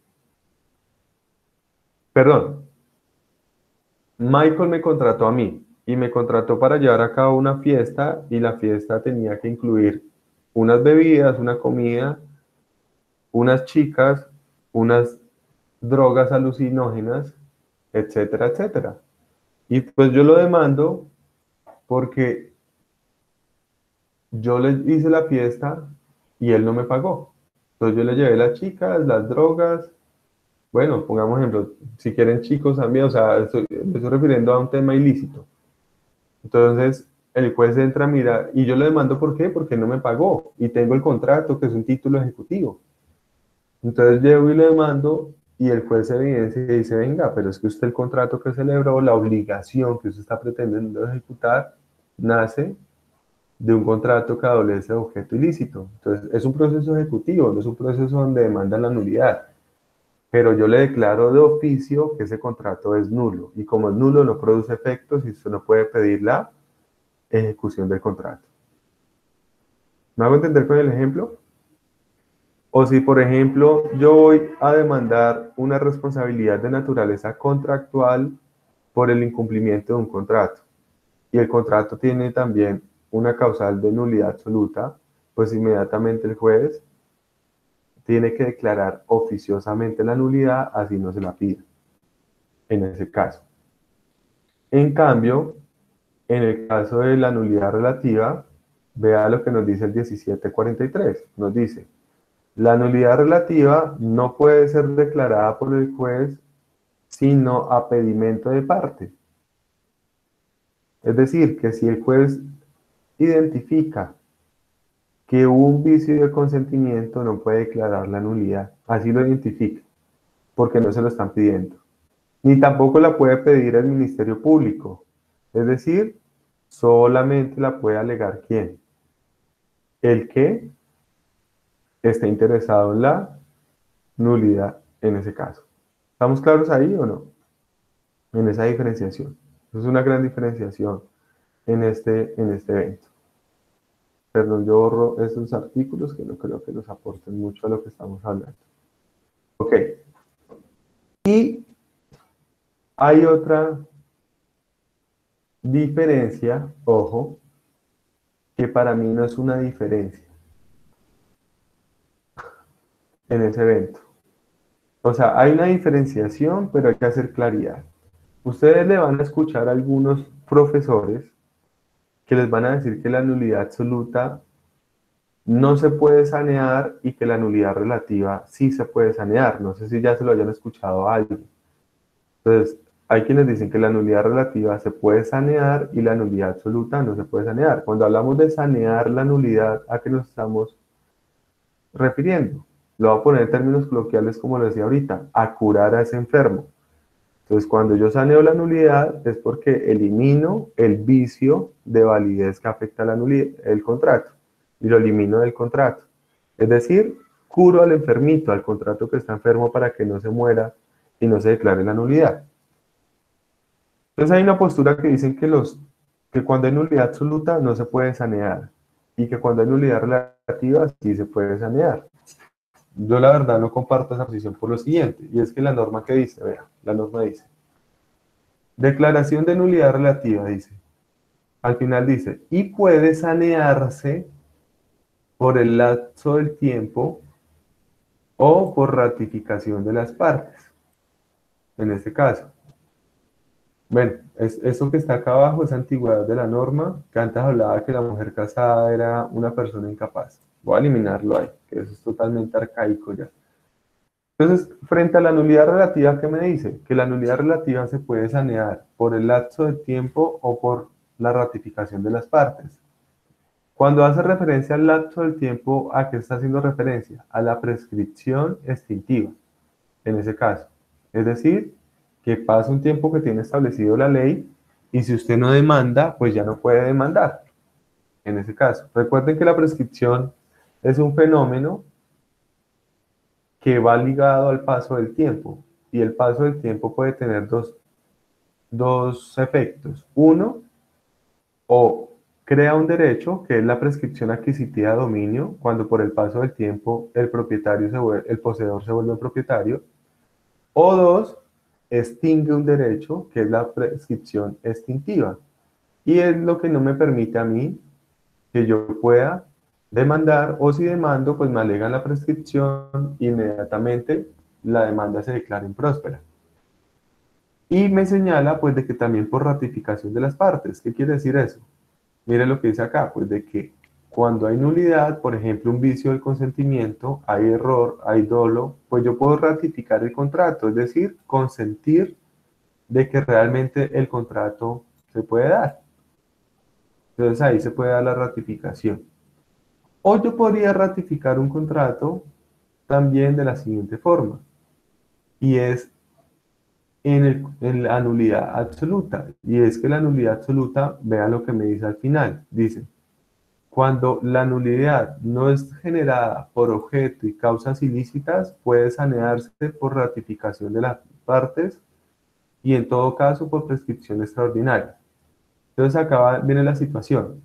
perdón, Michael me contrató a mí y me contrató para llevar a cabo una fiesta y la fiesta tenía que incluir unas bebidas, una comida, unas chicas, unas drogas alucinógenas, etcétera, etcétera. Y pues yo lo demando porque yo le hice la fiesta y él no me pagó. Entonces yo le llevé las chicas, las drogas, bueno, pongamos ejemplo, si quieren chicos también, o sea, estoy, me estoy refiriendo a un tema ilícito. Entonces, el juez entra, mira, y yo le demando por qué, porque no me pagó y tengo el contrato, que es un título ejecutivo. Entonces llego y le demando y el juez evidencia y dice, venga, pero es que usted el contrato que celebró, la obligación que usted está pretendiendo ejecutar, nace de un contrato que adolece de objeto ilícito. Entonces, es un proceso ejecutivo, no es un proceso donde demanda la nulidad. Pero yo le declaro de oficio que ese contrato es nulo. Y como es nulo, no produce efectos y usted no puede pedir la ejecución del contrato. ¿Me hago entender con el ejemplo? O si, por ejemplo, yo voy a demandar una responsabilidad de naturaleza contractual por el incumplimiento de un contrato y el contrato tiene también una causal de nulidad absoluta, pues inmediatamente el juez tiene que declarar oficiosamente la nulidad, así no se la pida, en ese caso. En cambio, en el caso de la nulidad relativa, vea lo que nos dice el 1743. Nos dice, la nulidad relativa no puede ser declarada por el juez sino a pedimento de parte. Es decir, que si el juez identifica que un vicio de consentimiento, no puede declarar la nulidad. Así lo identifica, porque no se lo están pidiendo. Ni tampoco la puede pedir el Ministerio Público. Es decir, solamente la puede alegar quién. El que esté interesado en la nulidad en ese caso. ¿Estamos claros ahí o no? En esa diferenciación. Es una gran diferenciación en este, en este evento. Perdón, yo borro esos artículos que no creo que nos aporten mucho a lo que estamos hablando. Ok. Y hay otra diferencia, ojo, que para mí no es una diferencia en ese evento. O sea, hay una diferenciación, pero hay que hacer claridad. Ustedes le van a escuchar a algunos profesores que les van a decir que la nulidad absoluta no se puede sanear y que la nulidad relativa sí se puede sanear. No sé si ya se lo hayan escuchado a alguien. Entonces, hay quienes dicen que la nulidad relativa se puede sanear y la nulidad absoluta no se puede sanear. Cuando hablamos de sanear la nulidad, ¿a qué nos estamos refiriendo? Lo voy a poner en términos coloquiales como lo decía ahorita, a curar a ese enfermo. Entonces, cuando yo saneo la nulidad es porque elimino el vicio de validez que afecta la nulidad, el contrato y lo elimino del contrato. Es decir, curo al enfermito, al contrato que está enfermo para que no se muera y no se declare la nulidad. Entonces hay una postura que dicen que, los, que cuando hay nulidad absoluta no se puede sanear y que cuando hay nulidad relativa sí se puede sanear. Yo la verdad no comparto esa posición por lo siguiente, y es que la norma que dice, vea, la norma dice, declaración de nulidad relativa, dice, al final dice, y puede sanearse por el lapso del tiempo o por ratificación de las partes, en este caso. Bueno, es, eso que está acá abajo es antigüedad de la norma, que antes hablaba que la mujer casada era una persona incapaz. Voy a eliminarlo ahí, que eso es totalmente arcaico ya. Entonces, frente a la nulidad relativa, ¿qué me dice? Que la nulidad relativa se puede sanear por el lapso de tiempo o por la ratificación de las partes. Cuando hace referencia al lapso del tiempo, ¿a qué está haciendo referencia? A la prescripción extintiva, en ese caso. Es decir, que pasa un tiempo que tiene establecido la ley y si usted no demanda, pues ya no puede demandar. En ese caso, recuerden que la prescripción es un fenómeno que va ligado al paso del tiempo. Y el paso del tiempo puede tener dos, dos efectos. Uno, o crea un derecho, que es la prescripción adquisitiva de dominio, cuando por el paso del tiempo el propietario se el poseedor se vuelve propietario. O dos, extingue un derecho, que es la prescripción extintiva. Y es lo que no me permite a mí que yo pueda demandar o si demando, pues me alegan la prescripción, inmediatamente la demanda se declara impróspera. Y me señala pues de que también por ratificación de las partes. ¿Qué quiere decir eso? Mire lo que dice acá, pues de que cuando hay nulidad, por ejemplo, un vicio del consentimiento, hay error, hay dolo, pues yo puedo ratificar el contrato, es decir, consentir de que realmente el contrato se puede dar. Entonces ahí se puede dar la ratificación. O yo podría ratificar un contrato también de la siguiente forma, y es en, la nulidad absoluta. Y es que la nulidad absoluta, vean lo que me dice al final, dice, Cuando la nulidad no es generada por objeto y causas ilícitas, puede sanearse por ratificación de las partes y en todo caso por prescripción extraordinaria. Entonces acá viene la situación.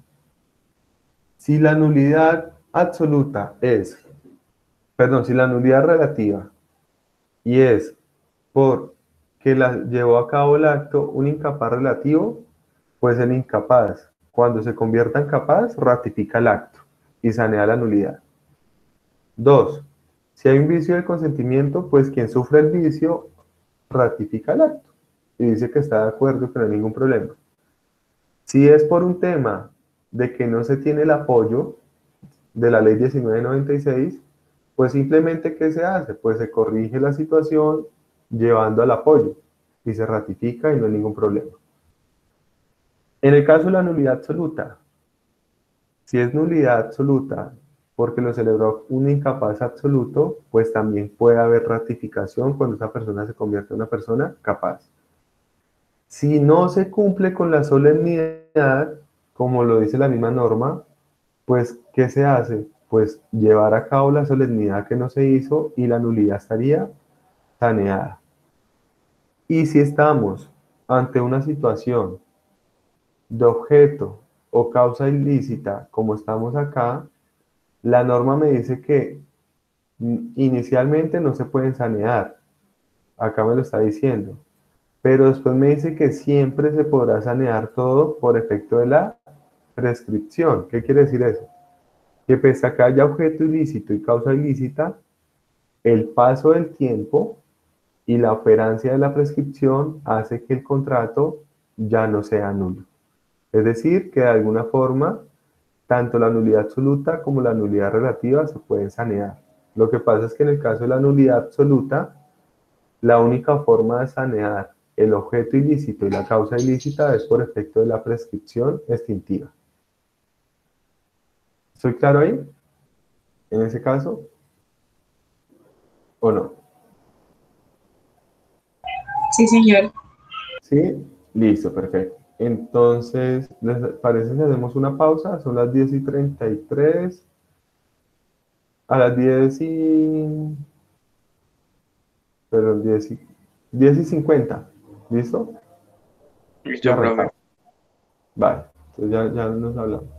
Si la nulidad absoluta es, perdón, si la nulidad relativa y es por que la llevó a cabo el acto un incapaz relativo, pues el incapaz, cuando se convierta en capaz, ratifica el acto y sanea la nulidad. Dos, si hay un vicio de consentimiento, pues quien sufre el vicio ratifica el acto y dice que está de acuerdo, que no hay ningún problema. Si es por un tema de que no se tiene el apoyo de la ley 1996, pues simplemente ¿qué se hace? Pues se corrige la situación llevando al apoyo y se ratifica y no hay ningún problema. En el caso de la nulidad absoluta, si es nulidad absoluta porque lo celebró un incapaz absoluto, pues también puede haber ratificación cuando esa persona se convierte en una persona capaz. Si no se cumple con la solemnidad, como lo dice la misma norma, pues ¿qué se hace? Pues llevar a cabo la solemnidad que no se hizo y la nulidad estaría saneada. Y si estamos ante una situación de objeto o causa ilícita, como estamos acá, la norma me dice que inicialmente no se pueden sanear. Acá me lo está diciendo. Pero después me dice que siempre se podrá sanear todo por efecto de la prescripción. ¿Qué quiere decir eso? Que pese a que haya objeto ilícito y causa ilícita, el paso del tiempo y la operancia de la prescripción hace que el contrato ya no sea nulo. Es decir, que de alguna forma, tanto la nulidad absoluta como la nulidad relativa se pueden sanear. Lo que pasa es que en el caso de la nulidad absoluta, la única forma de sanear el objeto ilícito y la causa ilícita es por efecto de la prescripción extintiva. ¿Estoy claro ahí? En ese caso. ¿O no? Sí, señor. ¿Sí? Listo, perfecto. Entonces, ¿les parece si hacemos una pausa? Son las 10 y 33. A las 10 y... Perdón, 10 y, 10 y 50. ¿Listo? Listo, Ya profe. Vale, entonces ya, ya nos hablamos.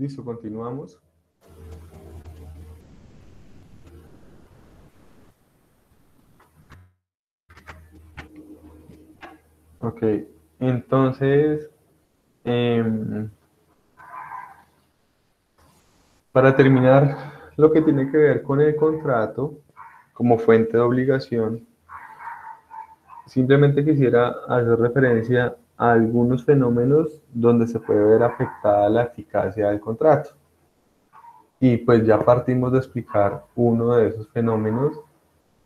Listo, continuamos. Ok, entonces, em, para terminar lo que tiene que ver con el contrato como fuente de obligación, simplemente quisiera hacer referencia algunos fenómenos donde se puede ver afectada la eficacia del contrato. Y pues ya partimos de explicar uno de esos fenómenos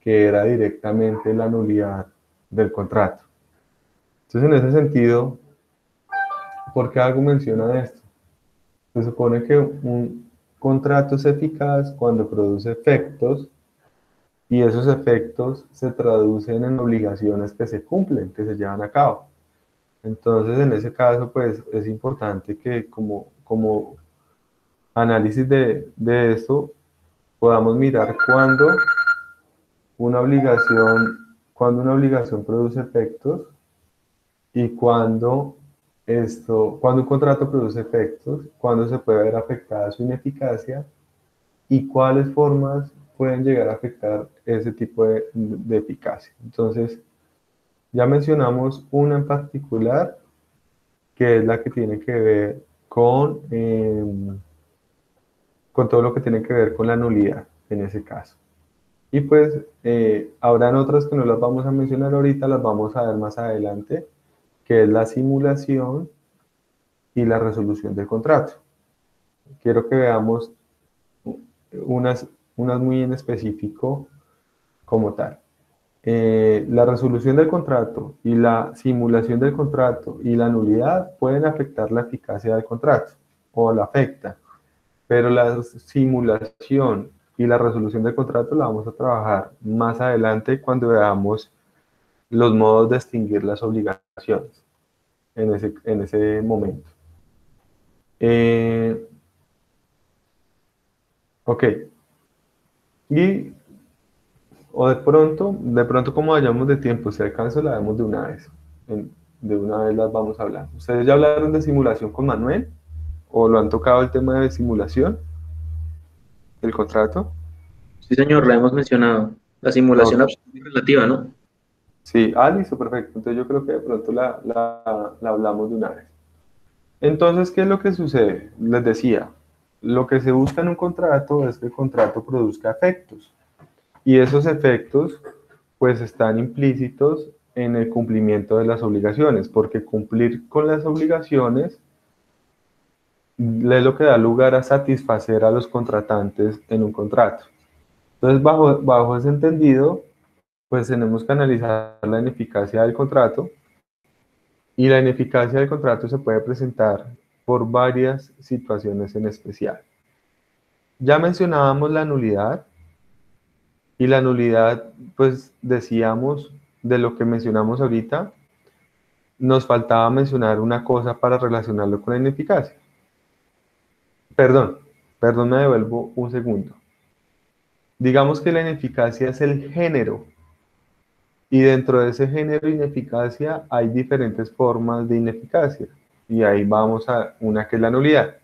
que era directamente la nulidad del contrato. Entonces, en ese sentido, ¿por qué hago mención a esto? Se supone que un contrato es eficaz cuando produce efectos y esos efectos se traducen en obligaciones que se cumplen, que se llevan a cabo. Entonces, en ese caso, pues es importante que como, como análisis de, de esto podamos mirar cuando una obligación, cuando una obligación produce efectos y cuando esto, cuando un contrato produce efectos, cuando se puede ver afectada su ineficacia y cuáles formas pueden llegar a afectar ese tipo de, de eficacia. Entonces, ya mencionamos una en particular, que es la que tiene que ver con, em, con todo lo que tiene que ver con la nulidad en ese caso. Y pues eh, habrán otras que no las vamos a mencionar ahorita, las vamos a ver más adelante, que es la simulación y la resolución del contrato. Quiero que veamos unas, unas muy en específico como tal. Eh, la resolución del contrato y la simulación del contrato y la nulidad pueden afectar la eficacia del contrato o la afecta, pero la simulación y la resolución del contrato la vamos a trabajar más adelante cuando veamos los modos de extinguir las obligaciones en ese, en ese momento. Eh, ok. Y o de pronto, de pronto como vayamos de tiempo, si alcanza la vemos de una vez. de una vez las vamos a hablar. ¿Ustedes ya hablaron de simulación con Manuel? ¿O lo han tocado el tema de simulación? ¿El contrato? Sí, señor, la hemos mencionado. La simulación absoluta relativa, ¿no? Sí, ah, listo, perfecto. Entonces yo creo que de pronto la, la hablamos de una vez. Entonces, ¿qué es lo que sucede? Les decía, lo que se busca en un contrato es que el contrato produzca efectos. Y esos efectos pues están implícitos en el cumplimiento de las obligaciones, porque cumplir con las obligaciones es lo que da lugar a satisfacer a los contratantes en un contrato. Entonces, bajo, bajo ese entendido, pues tenemos que analizar la ineficacia del contrato y la ineficacia del contrato se puede presentar por varias situaciones en especial. Ya mencionábamos la nulidad, y la nulidad, pues decíamos de lo que mencionamos ahorita, nos faltaba mencionar una cosa para relacionarlo con la ineficacia. Perdón, perdón, me devuelvo un segundo. Digamos que la ineficacia es el género y dentro de ese género de ineficacia hay diferentes formas de ineficacia y ahí vamos a una que es la nulidad.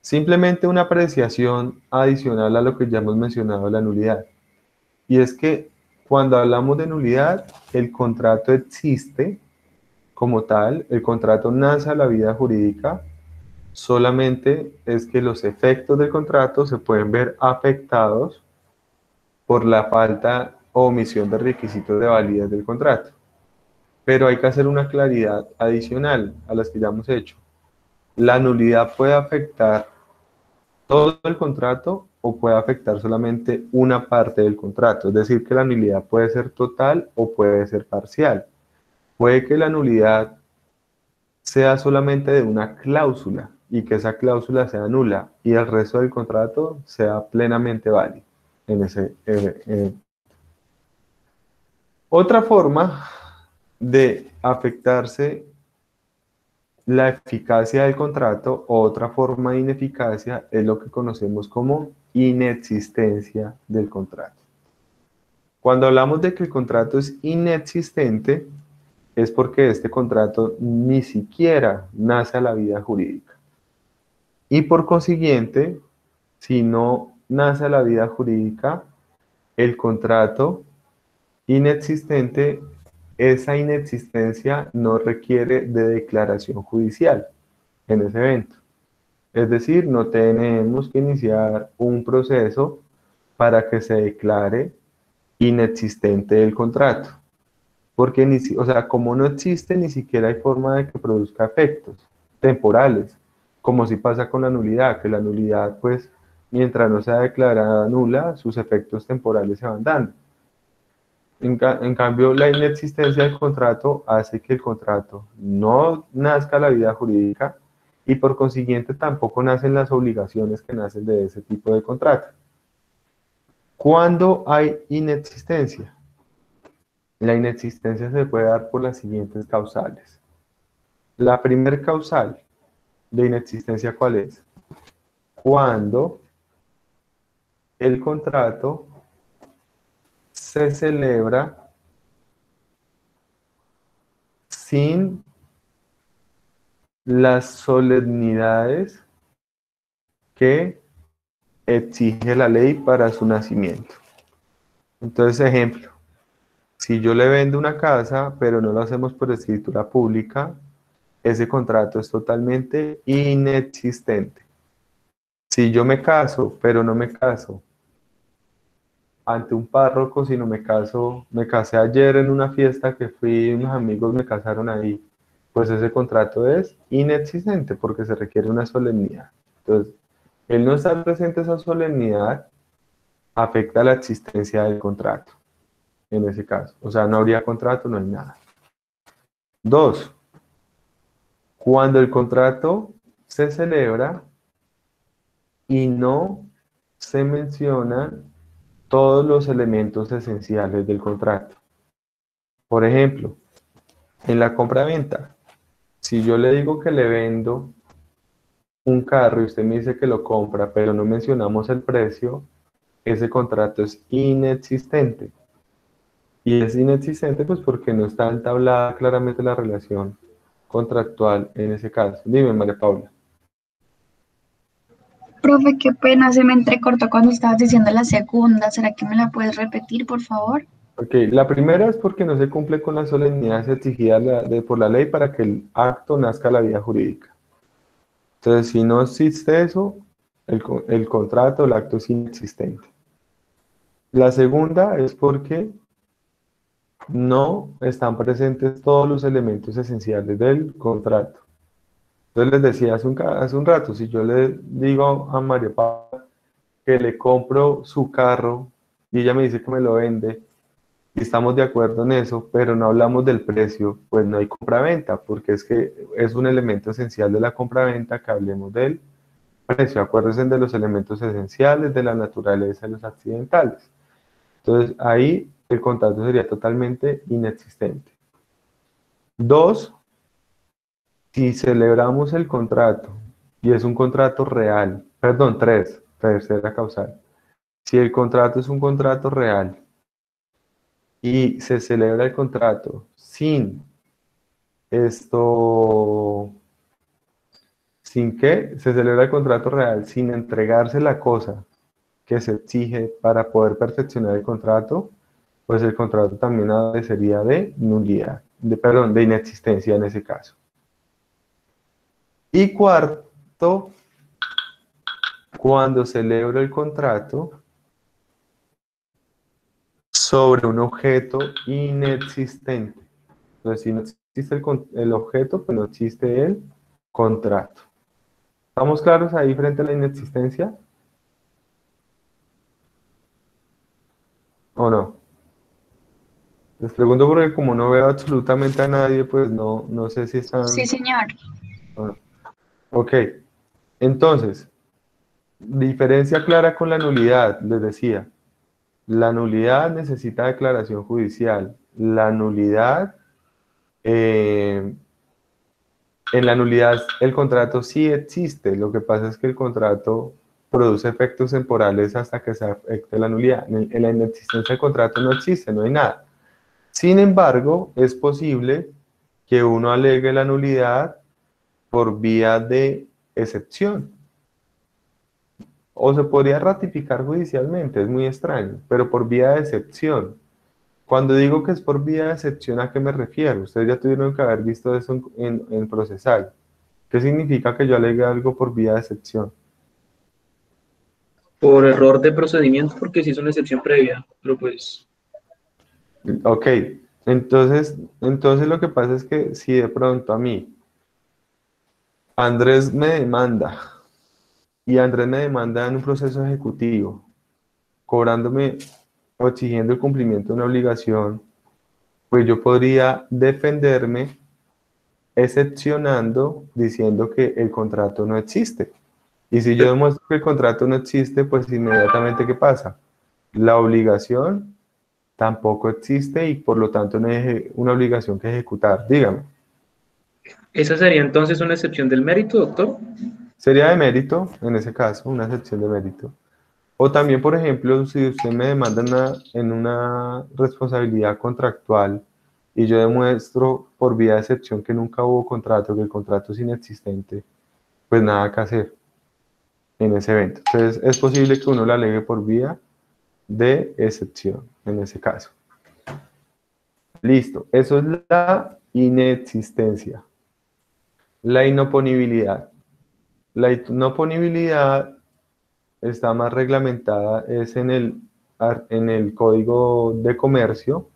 Simplemente una apreciación adicional a lo que ya hemos mencionado la nulidad. Y es que cuando hablamos de nulidad, el contrato existe como tal, el contrato nace a la vida jurídica, solamente es que los efectos del contrato se pueden ver afectados por la falta o omisión de requisitos de validez del contrato. Pero hay que hacer una claridad adicional a las que ya hemos hecho. La nulidad puede afectar todo el contrato o puede afectar solamente una parte del contrato. Es decir, que la nulidad puede ser total o puede ser parcial. Puede que la nulidad sea solamente de una cláusula y que esa cláusula sea nula y el resto del contrato sea plenamente válido en ese eh, eh. Otra forma de afectarse la eficacia del contrato, otra forma de ineficacia es lo que conocemos como inexistencia del contrato. Cuando hablamos de que el contrato es inexistente, es porque este contrato ni siquiera nace a la vida jurídica. Y por consiguiente, si no nace a la vida jurídica, el contrato inexistente, esa inexistencia no requiere de declaración judicial en ese evento. Es decir, no tenemos que iniciar un proceso para que se declare inexistente el contrato. Porque, ni, o sea, como no existe, ni siquiera hay forma de que produzca efectos temporales, como si pasa con la nulidad, que la nulidad, pues, mientras no sea declarada nula, sus efectos temporales se van dando. En, en cambio, la inexistencia del contrato hace que el contrato no nazca la vida jurídica y por consiguiente tampoco nacen las obligaciones que nacen de ese tipo de contrato. ¿Cuándo hay inexistencia? La inexistencia se puede dar por las siguientes causales. La primer causal de inexistencia, ¿cuál es? Cuando el contrato se celebra sin las solemnidades que exige la ley para su nacimiento. Entonces, ejemplo, si yo le vendo una casa, pero no lo hacemos por escritura pública, ese contrato es totalmente inexistente. Si yo me caso, pero no me caso ante un párroco, sino me caso, me casé ayer en una fiesta que fui, unos amigos me casaron ahí, pues ese contrato es inexistente porque se requiere una solemnidad. Entonces, el no estar presente esa solemnidad afecta la existencia del contrato, en ese caso. O sea, no habría contrato, no hay nada. Dos, cuando el contrato se celebra y no se mencionan todos los elementos esenciales del contrato. Por ejemplo, en la compra-venta, si yo le digo que le vendo un carro y usted me dice que lo compra, pero no mencionamos el precio, ese contrato es inexistente. Y es inexistente pues porque no está entablada claramente la relación contractual en ese caso. Dime, María Paula. Profe, qué pena, se me entrecortó cuando estabas diciendo la segunda. ¿Será que me la puedes repetir, por favor? Ok, la primera es porque no se cumple con las solemnidades exigidas por la ley para que el acto nazca la vida jurídica. Entonces, si no existe eso, el, el contrato, el acto es inexistente. La segunda es porque no están presentes todos los elementos esenciales del contrato. Entonces les decía hace un, ca- hace un rato, si yo le digo a María Paula que le compro su carro y ella me dice que me lo vende, estamos de acuerdo en eso, pero no hablamos del precio, pues no hay compraventa, porque es que es un elemento esencial de la compraventa que hablemos del precio. Acuérdense de los elementos esenciales, de la naturaleza y los accidentales. Entonces ahí el contrato sería totalmente inexistente. Dos, si celebramos el contrato y es un contrato real, perdón, tres, tercera causal. Si el contrato es un contrato real y se celebra el contrato sin esto, sin que se celebra el contrato real, sin entregarse la cosa que se exige para poder perfeccionar el contrato, pues el contrato también sería de nulidad, de, perdón, de inexistencia en ese caso. Y cuarto, cuando celebro el contrato sobre un objeto inexistente. Entonces, si no existe el, el objeto, pues no existe el contrato. ¿Estamos claros ahí frente a la inexistencia? ¿O no? Les pregunto porque como no veo absolutamente a nadie, pues no, no sé si están... Sí, señor. Ok, entonces, diferencia clara con la nulidad, les decía. La nulidad necesita declaración judicial. La nulidad, eh, en la nulidad el contrato sí existe, lo que pasa es que el contrato produce efectos temporales hasta que se afecte la nulidad. En, en la inexistencia del contrato no existe, no hay nada. Sin embargo, es posible que uno alegue la nulidad por vía de excepción. O se podría ratificar judicialmente, es muy extraño, pero por vía de excepción. Cuando digo que es por vía de excepción, ¿a qué me refiero? Ustedes ya tuvieron que haber visto eso en, en, procesal. ¿Qué significa que yo alegue algo por vía de excepción? Por error de procedimiento, porque sí es una excepción previa, pero pues Ok, entonces, entonces lo que pasa es que si de pronto a mí Andrés me demanda y Andrés me demanda en un proceso ejecutivo, cobrándome o exigiendo el cumplimiento de una obligación, pues yo podría defenderme excepcionando diciendo que el contrato no existe. Y si yo demuestro que el contrato no existe, pues inmediatamente ¿qué pasa? La obligación tampoco existe y por lo tanto no hay una obligación que ejecutar. Dígame. ¿Esa sería entonces una excepción del mérito, doctor? Sería de mérito, en ese caso, una excepción de mérito. O también, por ejemplo, si usted me demanda en una responsabilidad contractual y yo demuestro por vía de excepción que nunca hubo contrato, que el contrato es inexistente, pues nada que hacer en ese evento. Entonces, es posible que uno la alegue por vía de excepción en ese caso. Listo, eso es la inexistencia. La inoponibilidad. La inoponibilidad está más reglamentada, es en el, en el Código de Comercio,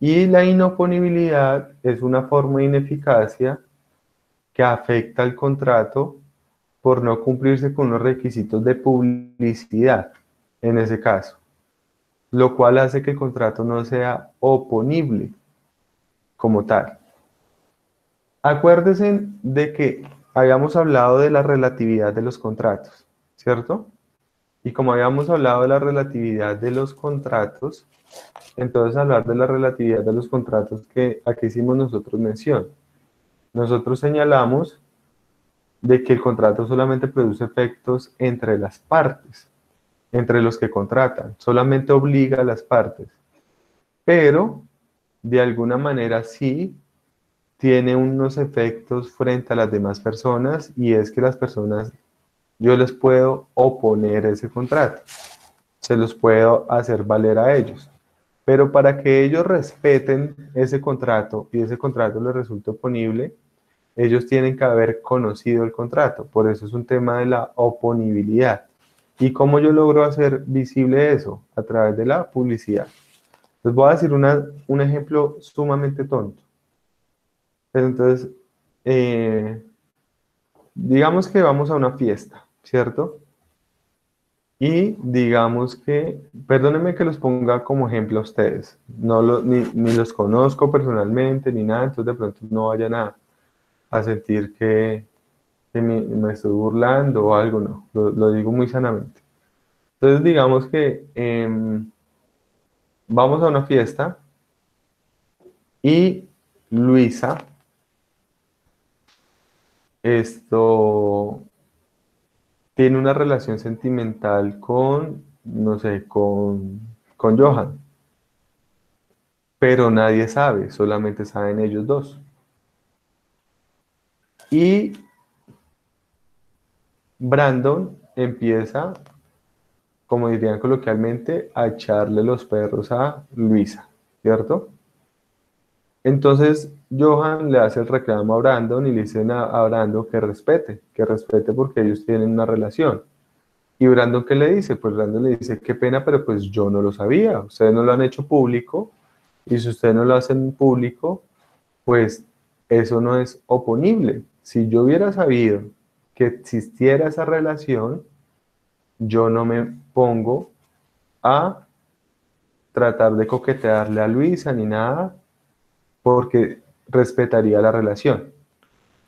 y la inoponibilidad es una forma de ineficacia que afecta al contrato por no cumplirse con los requisitos de publicidad, en ese caso, lo cual hace que el contrato no sea oponible como tal. Acuérdense de que habíamos hablado de la relatividad de los contratos, ¿cierto? Y como habíamos hablado de la relatividad de los contratos, entonces hablar de la relatividad de los contratos que aquí hicimos nosotros mención. Nosotros señalamos de que el contrato solamente produce efectos entre las partes, entre los que contratan, solamente obliga a las partes, pero de alguna manera sí tiene unos efectos frente a las demás personas y es que las personas, yo les puedo oponer ese contrato, se los puedo hacer valer a ellos. Pero para que ellos respeten ese contrato y ese contrato les resulte oponible, ellos tienen que haber conocido el contrato. Por eso es un tema de la oponibilidad. ¿Y cómo yo logro hacer visible eso? A través de la publicidad. Les voy a decir una- un ejemplo sumamente tonto. Entonces, eh, digamos que vamos a una fiesta, ¿cierto? Y digamos que, perdónenme que los ponga como ejemplo a ustedes, no lo- ni, ni los conozco personalmente ni nada, entonces de pronto no vayan a, a sentir que, me, estoy burlando o algo, no, lo, lo digo muy sanamente. Entonces digamos que em, vamos a una fiesta y Luisa, esto tiene una relación sentimental con, no sé, con, con Johan. Pero nadie sabe, solamente saben ellos dos. Y Brandon empieza, como dirían coloquialmente, a echarle los perros a Luisa, ¿cierto? Entonces Johan le hace el reclamo a Brandon y le dicen a, a Brandon que respete, que respete porque ellos tienen una relación. ¿Y Brandon qué le dice? Pues Brandon le dice, qué pena, pero pues yo no lo sabía, ustedes no lo han hecho público y si ustedes no lo hacen público, pues eso no es oponible. Si yo hubiera sabido que existiera esa relación, yo no me pongo a tratar de coquetearle a Luisa ni nada, porque respetaría la relación.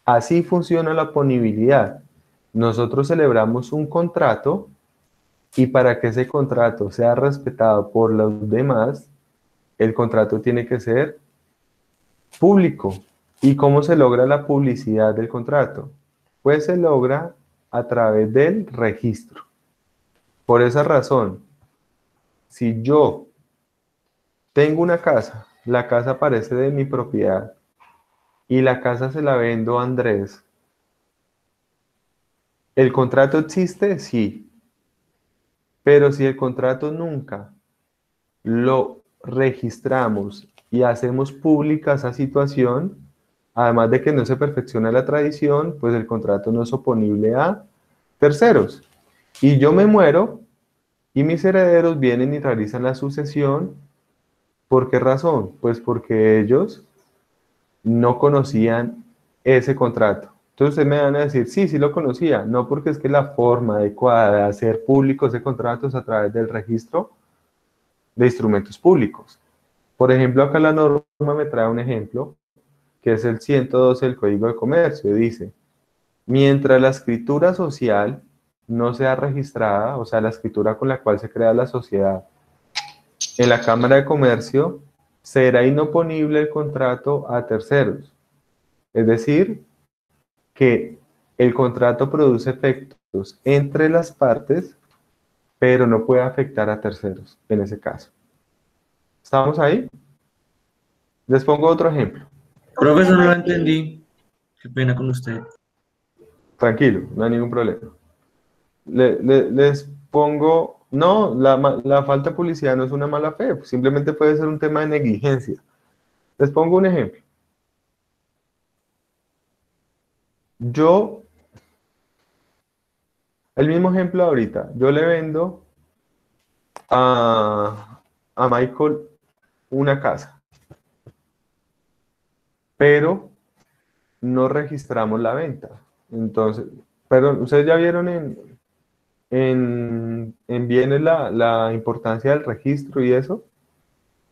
Así funciona la ponibilidad. Nosotros celebramos un contrato y para que ese contrato sea respetado por los demás, el contrato tiene que ser público. ¿Y cómo se logra la publicidad del contrato? Pues se logra a través del registro. Por esa razón, si yo tengo una casa, la casa parece de mi propiedad y la casa se la vendo a Andrés, ¿el contrato existe? Sí, Pero si el contrato nunca lo registramos y hacemos pública esa situación, además de que no se perfecciona la tradición, pues el contrato no es oponible a terceros. Y yo me muero y mis herederos vienen y realizan la sucesión. ¿Por qué razón? Pues porque ellos no conocían ese contrato. Entonces ustedes me van a decir, sí, sí lo conocía. No, porque es que la forma adecuada de hacer público ese contrato es a través del registro de instrumentos públicos. Por ejemplo, acá la norma me trae un ejemplo, que es el 112 del Código de Comercio. Dice, mientras la escritura social no sea registrada, o sea, la escritura con la cual se crea la sociedad, en la Cámara de Comercio, será inoponible el contrato a terceros. Es decir, que el contrato produce efectos entre las partes, pero no puede afectar a terceros en ese caso. ¿Estamos ahí? Les pongo otro ejemplo. Profesor, no lo entendí. Qué pena con usted. Tranquilo, no hay ningún problema. Le- le- les pongo, no, la, falta de publicidad no es una mala fe, simplemente puede ser un tema de negligencia. Les pongo un ejemplo. Yo, el mismo ejemplo ahorita, yo le vendo a, a Michael una casa, pero no registramos la venta. Entonces, perdón, ¿ustedes ya vieron en, en, en bienes la, la importancia del registro y eso?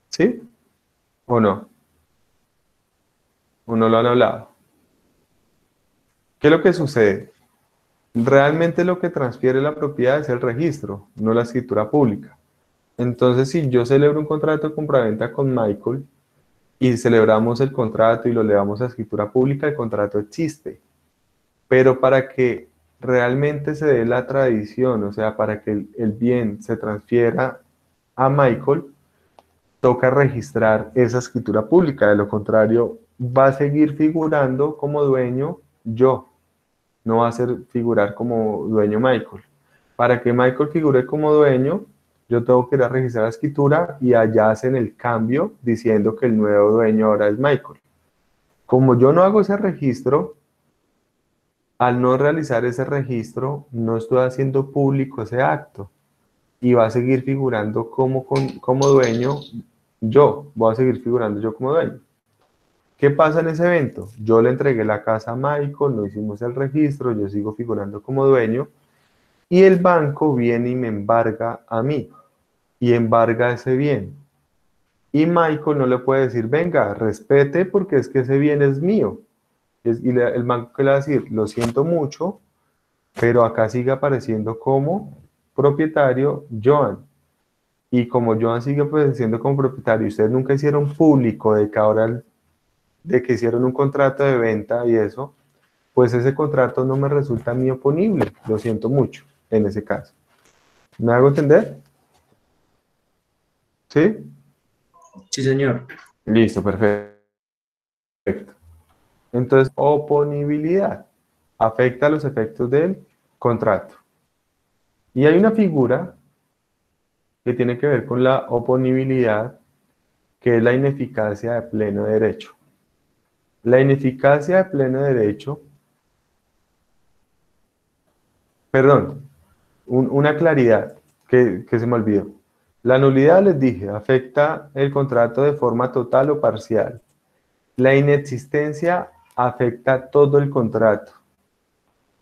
¿Sí? ¿O no? ¿O no lo han hablado? ¿Qué es lo que sucede? Realmente lo que transfiere la propiedad es el registro, no la escritura pública. Entonces, si yo celebro un contrato de compraventa con Michael y celebramos el contrato y lo llevamos a escritura pública, el contrato existe. Pero para que realmente se dé la tradición, o sea, para que el, bien se transfiera a Michael, toca registrar esa escritura pública. De lo contrario, va a seguir figurando como dueño yo, no va a ser figurar como dueño Michael. Para que Michael figure como dueño, yo tengo que ir a registrar la escritura y allá hacen el cambio diciendo que el nuevo dueño ahora es Michael. Como yo no hago ese registro, al no realizar ese registro, no estoy haciendo público ese acto y va a seguir figurando como, como dueño yo, voy a seguir figurando yo como dueño. ¿Qué pasa en ese evento? Yo le entregué la casa a Michael, no hicimos el registro, yo sigo figurando como dueño y el banco viene y me embarga a mí y embarga ese bien. Y Michael no le puede decir, venga, respete porque es que ese bien es mío. Y le- el banco que le va a decir, lo siento mucho, pero acá sigue apareciendo como propietario Joan. Y como Joan sigue apareciendo como propietario, ustedes nunca hicieron público de que ahora, de que hicieron un contrato de venta y eso, pues ese contrato no me resulta a mí oponible. Lo siento mucho en ese caso. ¿Me hago entender? ¿Sí? Sí, señor. Listo, perfecto. Entonces, oponibilidad afecta los efectos del contrato. Y hay una figura que tiene que ver con la oponibilidad, que es la ineficacia de pleno derecho. La ineficacia de pleno derecho, perdón, un- una claridad que, que se me olvidó. La nulidad, les dije, afecta el contrato de forma total o parcial. La inexistencia afecta todo el contrato.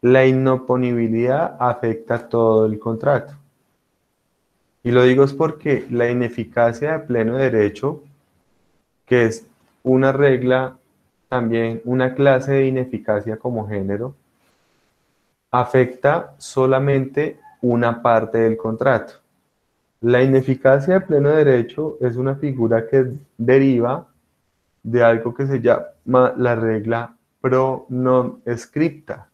La inoponibilidad afecta todo el contrato. Y lo digo es porque la ineficacia de pleno derecho, que es una regla, también una clase de ineficacia como género, afecta solamente una parte del contrato. La ineficacia de pleno derecho es una figura que deriva de algo que se llama la regla pro non scripta,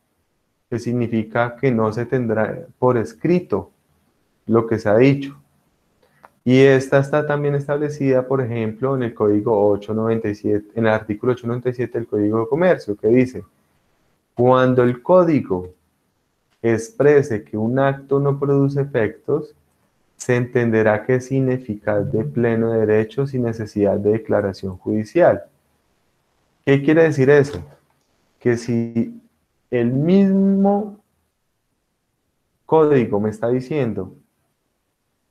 que significa que no se tendrá por escrito lo que se ha dicho. Y esta está también establecida, por ejemplo, en el Código 897, en el artículo 897 del Código de Comercio, que dice, cuando el código exprese que un acto no produce efectos, se entenderá que es ineficaz de pleno derecho sin necesidad de declaración judicial. ¿Qué quiere decir eso? Que si el mismo código me está diciendo,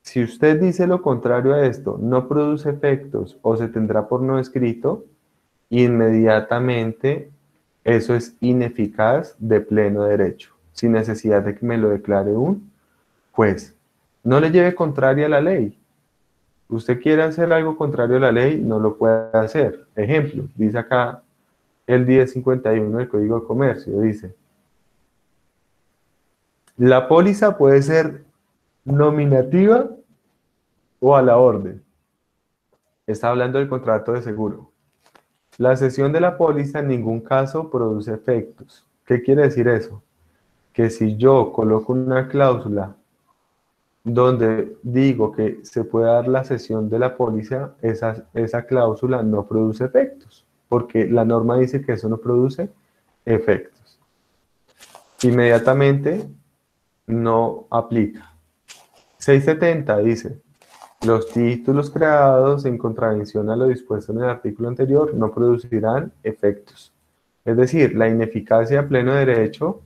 si usted dice lo contrario a esto, no produce efectos o se tendrá por no escrito, inmediatamente eso es ineficaz de pleno derecho, sin necesidad de que me lo declare un juez. No le lleve contraria a la ley. Usted quiere hacer algo contrario a la ley, no lo puede hacer. Ejemplo, dice acá el 1051 del Código de Comercio, dice, la póliza puede ser nominativa o a la orden. Está hablando del contrato de seguro. La cesión de la póliza en ningún caso produce efectos. ¿Qué quiere decir eso? Que si yo coloco una cláusula donde digo que se puede dar la cesión de la póliza, esa, esa cláusula no produce efectos, porque la norma dice que eso no produce efectos. Inmediatamente no aplica. 670 dice, los títulos creados en contravención a lo dispuesto en el artículo anterior no producirán efectos. Es decir, la ineficacia a pleno derecho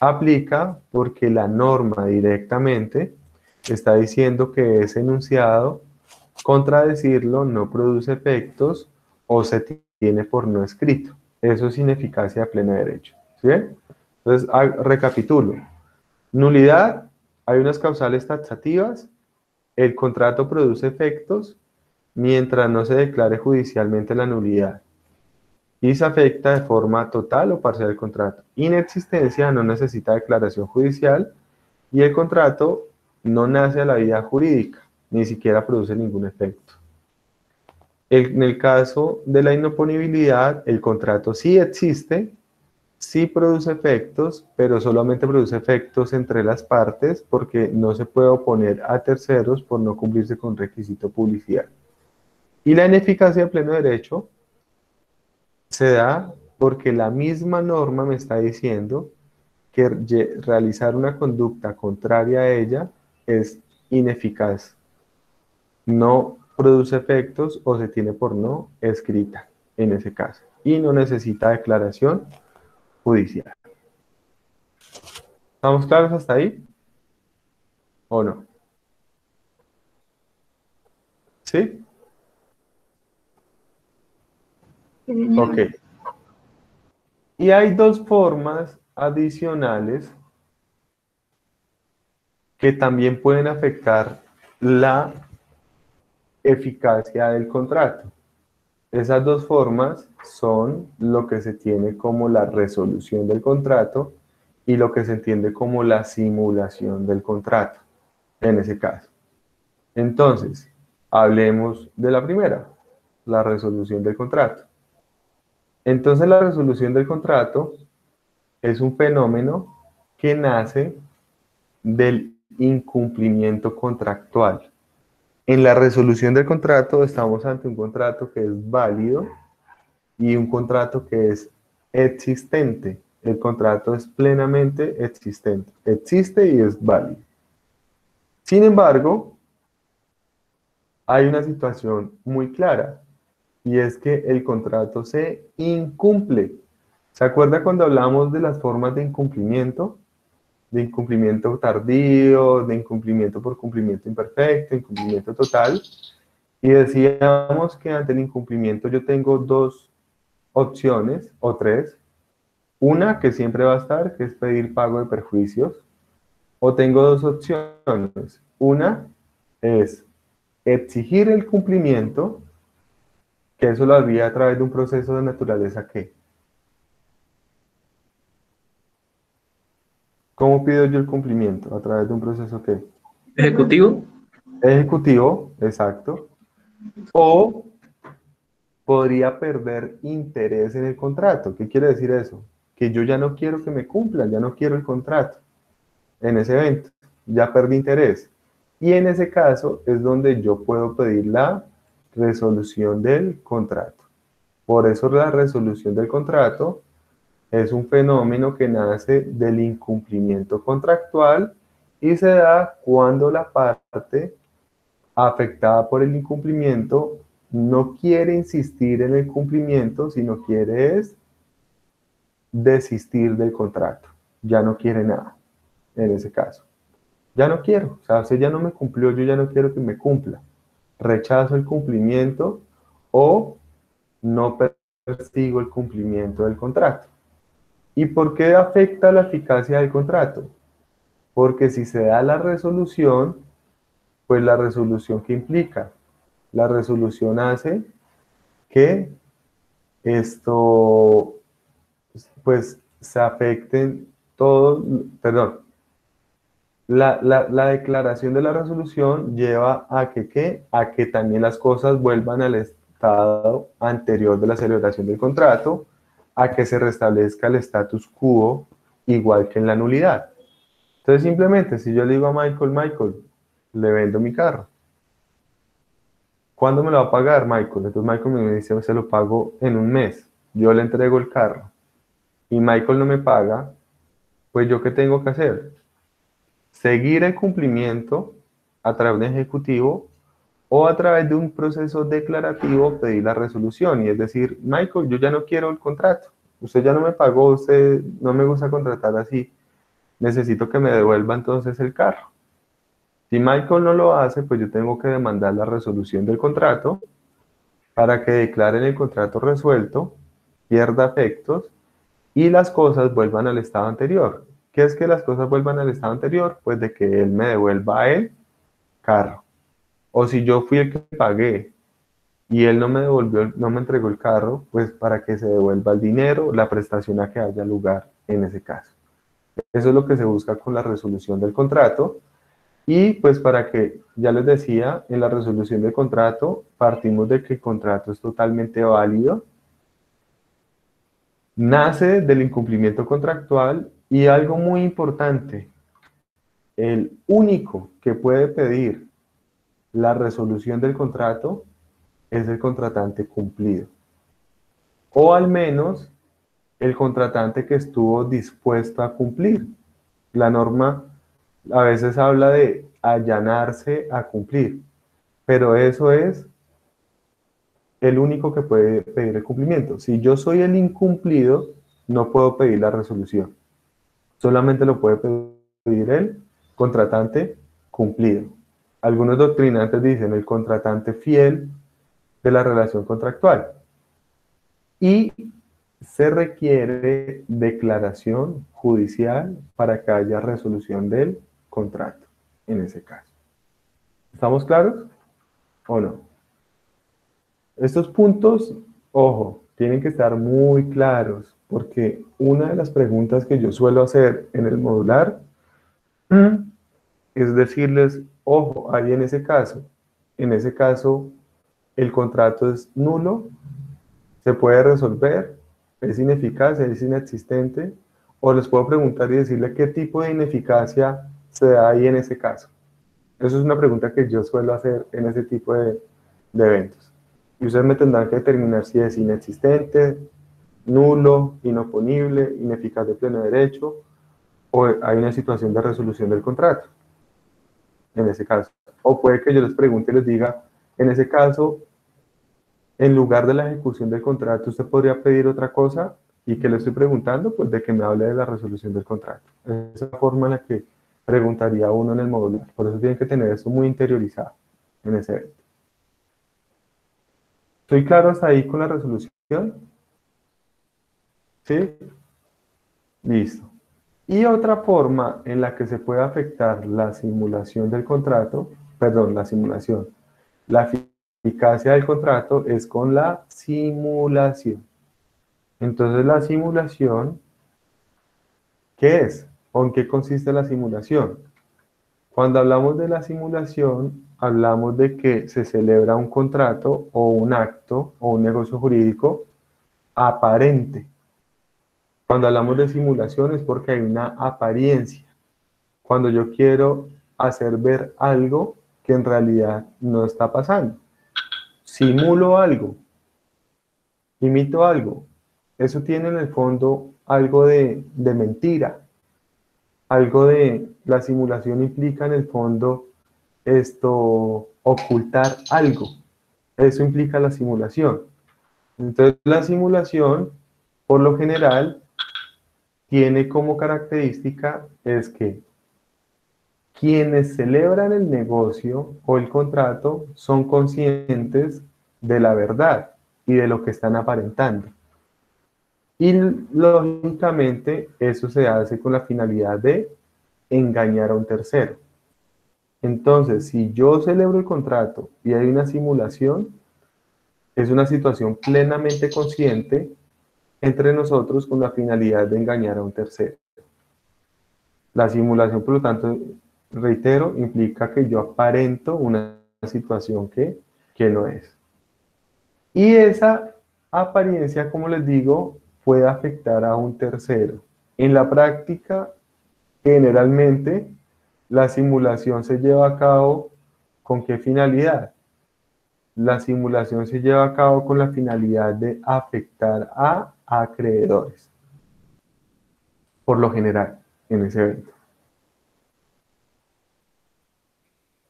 aplica porque la norma directamente está diciendo que ese enunciado, contradecirlo no produce efectos o se tiene por no escrito. Eso es ineficacia a pleno derecho. ¿Sí Entonces, recapitulo. Nulidad, hay unas causales taxativas, el contrato produce efectos mientras no se declare judicialmente la nulidad y se afecta de forma total o parcial el contrato. Inexistencia no necesita declaración judicial y el contrato no nace a la vida jurídica, ni siquiera produce ningún efecto. En el caso de la inoponibilidad, el contrato sí existe, sí produce efectos, pero solamente produce efectos entre las partes porque no se puede oponer a terceros por no cumplirse con requisito publicidad. Y la ineficacia de pleno derecho se da porque la misma norma me está diciendo que realizar una conducta contraria a ella es ineficaz. No produce efectos o se tiene por no escrita en ese caso. Y no necesita declaración judicial. ¿Estamos claros hasta ahí? ¿O no? ¿Sí? Ok. Y hay dos formas adicionales que también pueden afectar la eficacia del contrato. Esas dos formas son lo que se tiene como la resolución del contrato y lo que se entiende como la simulación del contrato, en ese caso. Entonces, hablemos de la primera, la resolución del contrato. Entonces, la resolución del contrato es un fenómeno que nace del incumplimiento contractual. En la resolución del contrato estamos ante un contrato que es válido y un contrato que es existente. El contrato es plenamente existente. Existe y es válido. Sin embargo, hay una situación muy clara y es que el contrato se incumple. ¿Se acuerda cuando hablamos de las formas de incumplimiento? De incumplimiento tardío, de incumplimiento por cumplimiento imperfecto, incumplimiento total. Y decíamos que ante el incumplimiento yo tengo dos opciones o tres. Una que siempre va a estar, que es pedir pago de perjuicios. O tengo dos opciones. Una es exigir el cumplimiento, que eso lo haría a través de un proceso de naturaleza que ¿Cómo pido yo el cumplimiento? ¿A través de un proceso qué? Ejecutivo. Ejecutivo, exacto. O podría perder interés en el contrato. ¿Qué quiere decir eso? Que yo ya no quiero que me cumplan, ya no quiero el contrato en ese evento. Ya perdí interés. Y en ese caso es donde yo puedo pedir la resolución del contrato. Por eso la resolución del contrato es un fenómeno que nace del incumplimiento contractual y se da cuando la parte afectada por el incumplimiento no quiere insistir en el cumplimiento, sino quiere es desistir del contrato. Ya no quiere nada en ese caso. Ya no quiero, o sea, usted ya no me cumplió, yo ya no quiero que me cumpla. Rechazo el cumplimiento o no persigo el cumplimiento del contrato. ¿Y por qué afecta la eficacia del contrato? Porque si se da la resolución, pues la resolución que implica, la resolución hace que esto, pues se afecten todos, perdón, la, la, la, declaración de la resolución lleva a que, ¿qué? a que también las cosas vuelvan al estado anterior de la celebración del contrato, a que se restablezca el status quo igual que en la nulidad. Entonces simplemente si yo le digo a Michael, Michael, le vendo mi carro. ¿Cuándo me lo va a pagar Michael? Entonces Michael me dice, se lo pago en un mes. Yo le entrego el carro y Michael no me paga, pues yo qué tengo que hacer? Seguir el cumplimiento a través de ejecutivo o a través de un proceso declarativo pedir la resolución y es decir, Michael, yo ya no quiero el contrato, usted ya no me pagó, usted no me gusta contratar así, necesito que me devuelva entonces el carro. Si Michael no lo hace, pues yo tengo que demandar la resolución del contrato para que declaren el contrato resuelto, pierda efectos y las cosas vuelvan al estado anterior. ¿Qué es que las cosas vuelvan al estado anterior? Pues de que él me devuelva el carro. O si yo fui el que pagué y él no me devolvió, no me entregó el carro, pues para que se devuelva el dinero, la prestación a que haya lugar en ese caso. Eso es lo que se busca con la resolución del contrato y pues para que, ya les decía, en la resolución del contrato partimos de que el contrato es totalmente válido, nace del incumplimiento contractual y algo muy importante, el único que puede pedir la resolución del contrato es el contratante cumplido. O al menos el contratante que estuvo dispuesto a cumplir. La norma a veces habla de allanarse a cumplir, pero eso es el único que puede pedir el cumplimiento. Si yo soy el incumplido, no puedo pedir la resolución. Solamente lo puede pedir el contratante cumplido. Algunos doctrinantes dicen el contratante fiel de la relación contractual. Y se requiere declaración judicial para que haya resolución del contrato en ese caso. ¿Estamos claros o no? Estos puntos, ojo, tienen que estar muy claros porque una de las preguntas que yo suelo hacer en el modular es decirles, ojo, ahí en ese caso, en ese caso el contrato es nulo, se puede resolver, es ineficaz, es inexistente, o les puedo preguntar y decirle qué tipo de ineficacia se da ahí en ese caso? Eso es una pregunta que yo suelo hacer en ese tipo de, de eventos. Y ustedes me tendrán que determinar si es inexistente, nulo, inoponible, ineficaz de pleno derecho, o hay una situación de resolución del contrato, en ese caso. O puede que yo les pregunte y les diga, en ese caso, en lugar de la ejecución del contrato, usted podría pedir otra cosa y que le estoy preguntando, pues de que me hable de la resolución del contrato. Esa es la forma en la que preguntaría uno en el módulo. Por eso tienen que tener eso muy interiorizado en ese evento. ¿Estoy claro hasta ahí con la resolución? ¿Sí? Listo. Y otra forma en la que se puede afectar la simulación del contrato, perdón, la simulación, la eficacia del contrato es con la simulación. Entonces la simulación, ¿qué es? ¿O en qué consiste la simulación? Cuando hablamos de la simulación, hablamos de que se celebra un contrato o un acto o un negocio jurídico aparente. Cuando hablamos de simulación es porque hay una apariencia. Cuando yo quiero hacer ver algo que en realidad no está pasando. Simulo algo, imito algo. Eso tiene en el fondo algo de, de mentira, algo de la simulación implica en el fondo esto, ocultar algo. Eso implica la simulación. Entonces, la simulación, por lo general, tiene como característica es que quienes celebran el negocio o el contrato son conscientes de la verdad y de lo que están aparentando. Y lógicamente eso se hace con la finalidad de engañar a un tercero. Entonces, si yo celebro el contrato y hay una simulación, es una situación plenamente consciente entre nosotros con la finalidad de engañar a un tercero. La simulación, por lo tanto, reitero, implica que yo aparento una situación que, que no es. Y esa apariencia, como les digo, puede afectar a un tercero. En la práctica, generalmente, la simulación se lleva a cabo con qué finalidad? La simulación se lleva a cabo con la finalidad de afectar a acreedores, por lo general, en ese evento.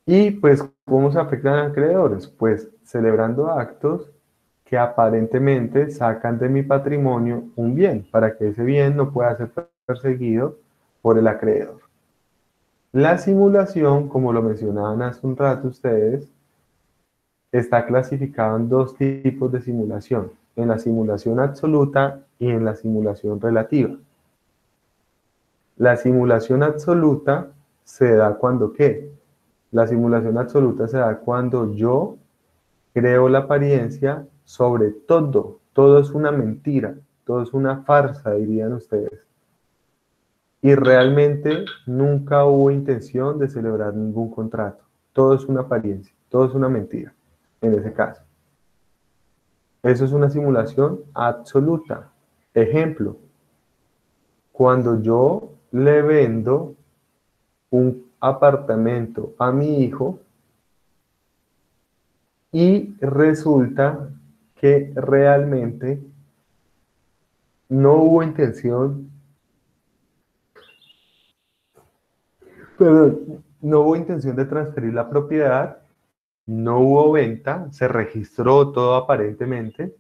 Y pues, ¿cómo se afectan a acreedores? Pues celebrando actos que aparentemente sacan de mi patrimonio un bien, para que ese bien no pueda ser perseguido por el acreedor. La simulación, como lo mencionaban hace un rato ustedes, está clasificada en dos tipos de simulación, en la simulación absoluta y en la simulación relativa. La simulación absoluta se da cuando qué? La simulación absoluta se da cuando yo creo la apariencia sobre todo. Todo es una mentira, todo es una farsa, dirían ustedes. Y realmente nunca hubo intención de celebrar ningún contrato. Todo es una apariencia, todo es una mentira, en ese caso. Eso es una simulación absoluta. Ejemplo, cuando yo le vendo un apartamento a mi hijo y resulta que realmente no hubo intención, no hubo intención de transferir la propiedad, no hubo venta, se registró todo aparentemente,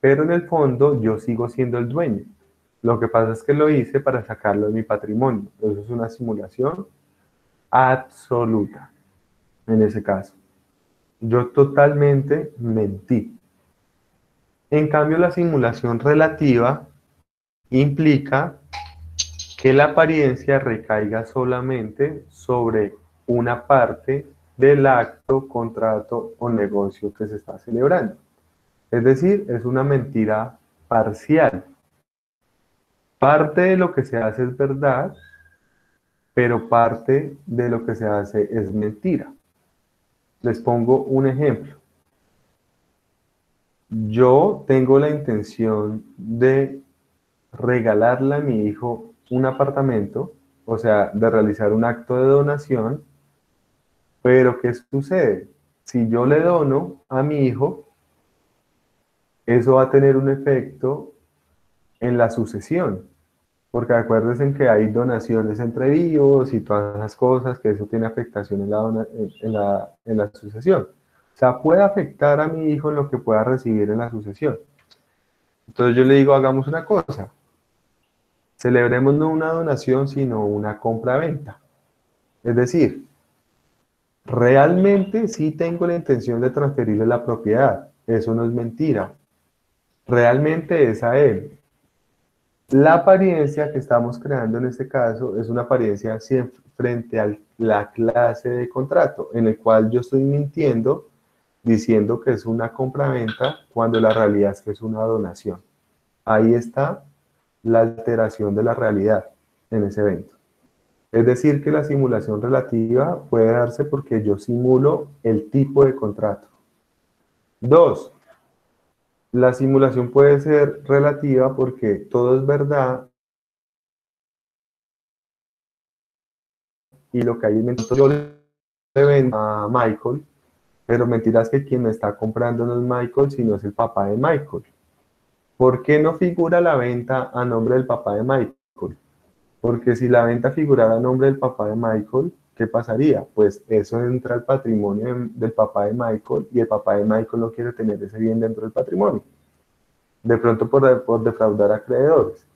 pero en el fondo yo sigo siendo el dueño. Lo que pasa es que lo hice para sacarlo de mi patrimonio. Eso es una simulación absoluta en ese caso. Yo totalmente mentí. En cambio, la simulación relativa implica que la apariencia recaiga solamente sobre una parte del acto, contrato o negocio que se está celebrando. Es decir, es una mentira parcial. Parte de lo que se hace es verdad, pero parte de lo que se hace es mentira. Les pongo un ejemplo yo tengo la intención de regalarle a mi hijo un apartamento, o sea, de realizar un acto de donación, pero ¿qué sucede? Si yo le dono a mi hijo, eso va a tener un efecto en la sucesión, porque acuérdense que hay donaciones entre vivos y todas las cosas, que eso tiene afectación en la, en la, en la sucesión. O sea, puede afectar a mi hijo lo que pueda recibir en la sucesión. Entonces yo le digo, hagamos una cosa. Celebremos no una donación, sino una compra-venta. Es decir, realmente sí tengo la intención de transferirle la propiedad. Eso no es mentira. Realmente es a él. La apariencia que estamos creando en este caso es una apariencia frente a la clase de contrato, en el cual yo estoy mintiendo diciendo que es una compra-venta cuando la realidad es que es una donación. Ahí está la alteración de la realidad en ese evento. Es decir, que la simulación relativa puede darse porque yo simulo el tipo de contrato. Dos, la simulación puede ser relativa porque todo es verdad y lo que hay en yo le vendo a Michael pero mentiras que quien me está comprando no es Michael, sino es el papá de Michael. ¿Por qué no figura la venta a nombre del papá de Michael? Porque si la venta figurara a nombre del papá de Michael, ¿qué pasaría? Pues eso entra al patrimonio de- del papá de Michael y el papá de Michael no quiere tener ese bien dentro del patrimonio. De pronto por, por defraudar a acreedores.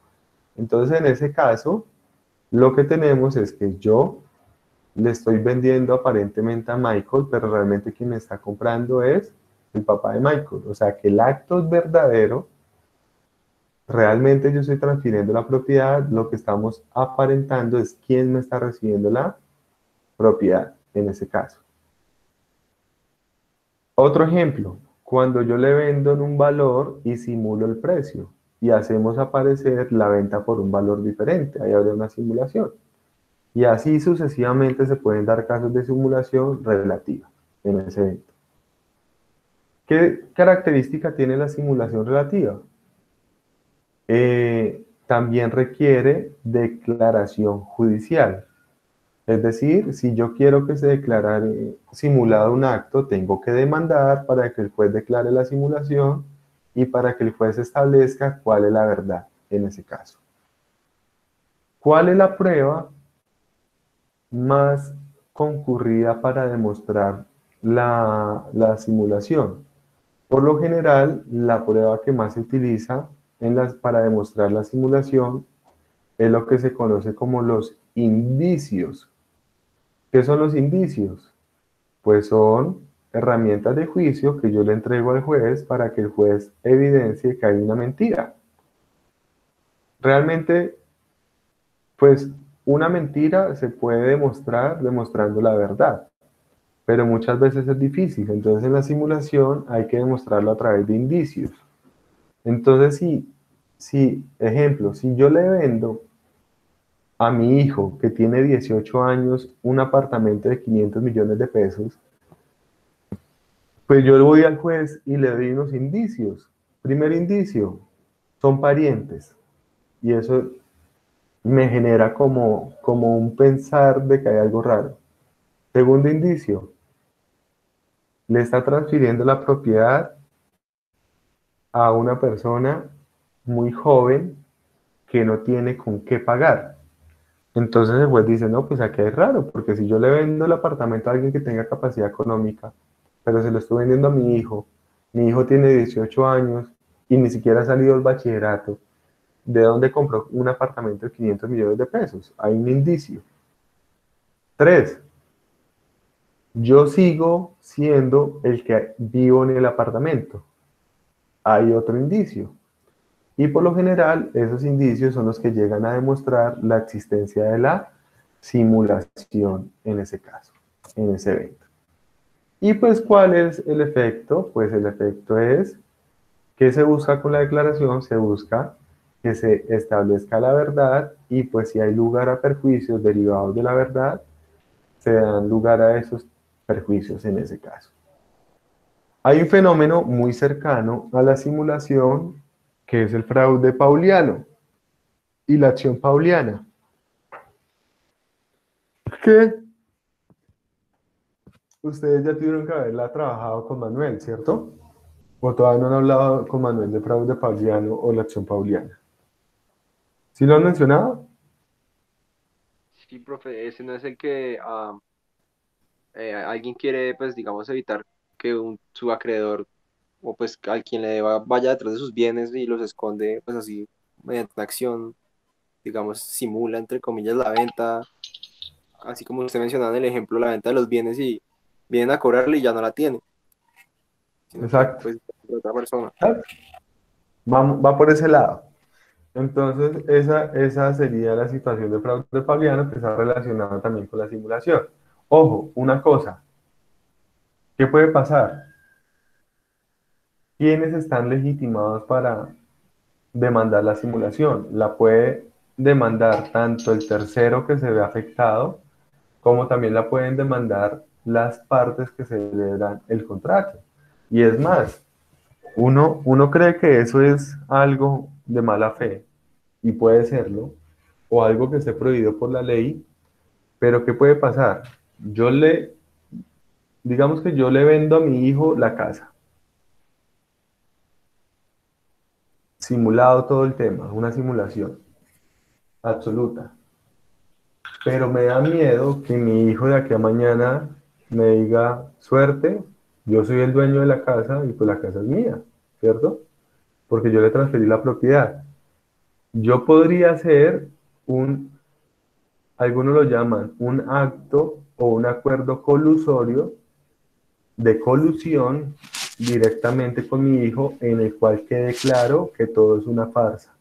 Entonces, en ese caso, lo que tenemos es que yo le estoy vendiendo aparentemente a Michael, pero realmente quien me está comprando es el papá de Michael. O sea, que el acto es verdadero, realmente yo estoy transfiriendo la propiedad, lo que estamos aparentando es quién me está recibiendo la propiedad en ese caso. Otro ejemplo, cuando yo le vendo en un valor y simulo el precio y hacemos aparecer la venta por un valor diferente, ahí habría una simulación. Y así sucesivamente se pueden dar casos de simulación relativa en ese evento. ¿Qué característica tiene la simulación relativa? Eh, también requiere declaración judicial. Es decir, si yo quiero que se declare simulado un acto, tengo que demandar para que el juez declare la simulación y para que el juez establezca cuál es la verdad en ese caso. ¿Cuál es la prueba más concurrida para demostrar la, la simulación? Por lo general, la prueba que más se utiliza las, para demostrar la simulación es lo que se conoce como los indicios. ¿Qué son los indicios? Pues son herramientas de juicio que yo le entrego al juez para que el juez evidencie que hay una mentira. Realmente, pues una mentira se puede demostrar demostrando la verdad, pero muchas veces es difícil. Entonces en la simulación hay que demostrarlo a través de indicios. Entonces, si, si, ejemplo, si yo le vendo a mi hijo que tiene 18 años un apartamento de 500 millones de pesos, pues yo le voy al juez y le doy unos indicios. Primer indicio, son parientes. Y eso me genera como, como un pensar de que hay algo raro. Segundo indicio, le está transfiriendo la propiedad a una persona muy joven que no tiene con qué pagar. Entonces el juez dice, no, pues aquí es raro, porque si yo le vendo el apartamento a alguien que tenga capacidad económica, pero se lo estoy vendiendo a mi hijo, mi hijo tiene 18 años y ni siquiera ha salido del bachillerato, ¿de dónde compró un apartamento de 500 millones de pesos? Hay un indicio. Tres, yo sigo siendo el que vivo en el apartamento. Hay otro indicio. Y por lo general, esos indicios son los que llegan a demostrar la existencia de la simulación en ese caso, en ese evento. Y pues, ¿cuál es el efecto? Pues el efecto es que se busca con la declaración, se busca que se establezca la verdad y pues si hay lugar a perjuicios derivados de la verdad, se dan lugar a esos perjuicios en ese caso. Hay un fenómeno muy cercano a la simulación que es el fraude pauliano y la acción pauliana. Que ustedes ya tuvieron que haberla trabajado con Manuel, ¿cierto? O todavía no han hablado con Manuel de fraude pauliano o la acción pauliana. ¿Sí lo han mencionado? Sí, profe, ese no es el que ah, eh, alguien quiere, pues, digamos, evitar que un, su acreedor o pues al quien le deba vaya detrás de sus bienes y los esconde, pues así, mediante una acción, digamos, simula, entre comillas, la venta, así como usted mencionaba en el ejemplo, la venta de los bienes y vienen a cobrarle y ya no la tiene. Exacto. pues, de otra persona. Va, va por ese lado. Entonces, esa, esa sería la situación de fraude pauliano que está relacionada también con la simulación. Ojo, una cosa. ¿Qué puede pasar? ¿Quiénes están legitimados para demandar la simulación? La puede demandar tanto el tercero que se ve afectado, como también la pueden demandar las partes que celebran el contrato. Y es más, uno, uno cree que eso es algo de mala fe, y puede serlo, o algo que esté prohibido por la ley, pero ¿qué puede pasar? Yo le, digamos que yo le vendo a mi hijo la casa. Simulado todo el tema, una simulación absoluta. pero me da miedo que mi hijo de aquí a mañana me diga, suerte, yo soy el dueño de la casa y pues la casa es mía, ¿cierto? Porque yo le transferí la propiedad. Yo podría hacer un, algunos lo llaman, un acto o un acuerdo colusorio de colusión directamente con mi hijo en el cual quede claro que todo es una farsa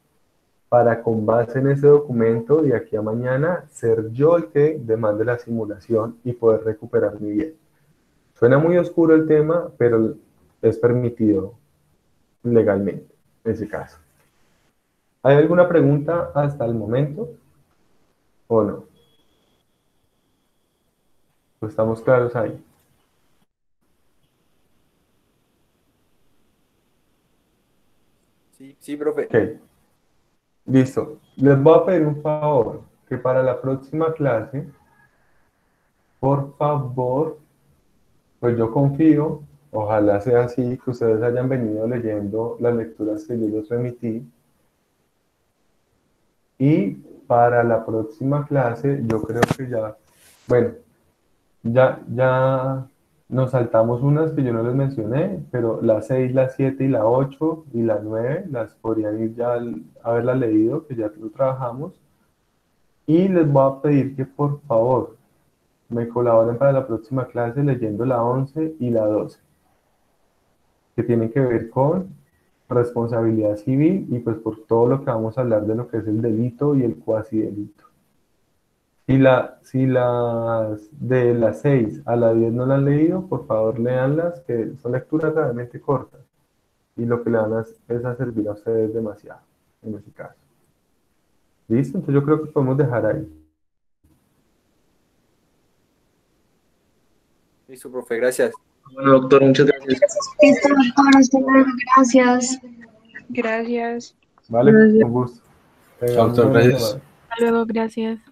para con base en ese documento de aquí a mañana ser yo el que demande la simulación y poder recuperar mi bien. Suena muy oscuro el tema, pero es permitido legalmente en ese caso. ¿Hay alguna pregunta hasta el momento o no? Pues estamos claros ahí. Sí, profe. Ok. Listo. Les voy a pedir un favor, que para la próxima clase, por favor, pues yo confío, ojalá sea así, que ustedes hayan venido leyendo las lecturas que yo les remití. Y para la próxima clase, yo creo que ya, bueno, ya, ya nos saltamos unas que yo no les mencioné, pero la 6, la 7 y la 8 y la 9 las podrían ir ya al- haberlas leído, que ya lo trabajamos. Y les voy a pedir que por favor me colaboren para la próxima clase leyendo la 11 y la 12, que tienen que ver con responsabilidad civil y pues por todo lo que vamos a hablar de lo que es el delito y el cuasi delito. Si, la, si las de las 6 a la 10 no la han leído, por favor leanlas, que son lecturas realmente cortas. Y lo que le van a, es a servir a ustedes demasiado, en ese caso. ¿Listo? Entonces yo creo que podemos dejar ahí. Listo, profe, gracias. Bueno, doctor, muchas gracias. Listo, doctor, luego, gracias. Gracias. ¿Vale? Gracias. Con gusto. Chao, doctor, gracias. Hasta luego, gracias.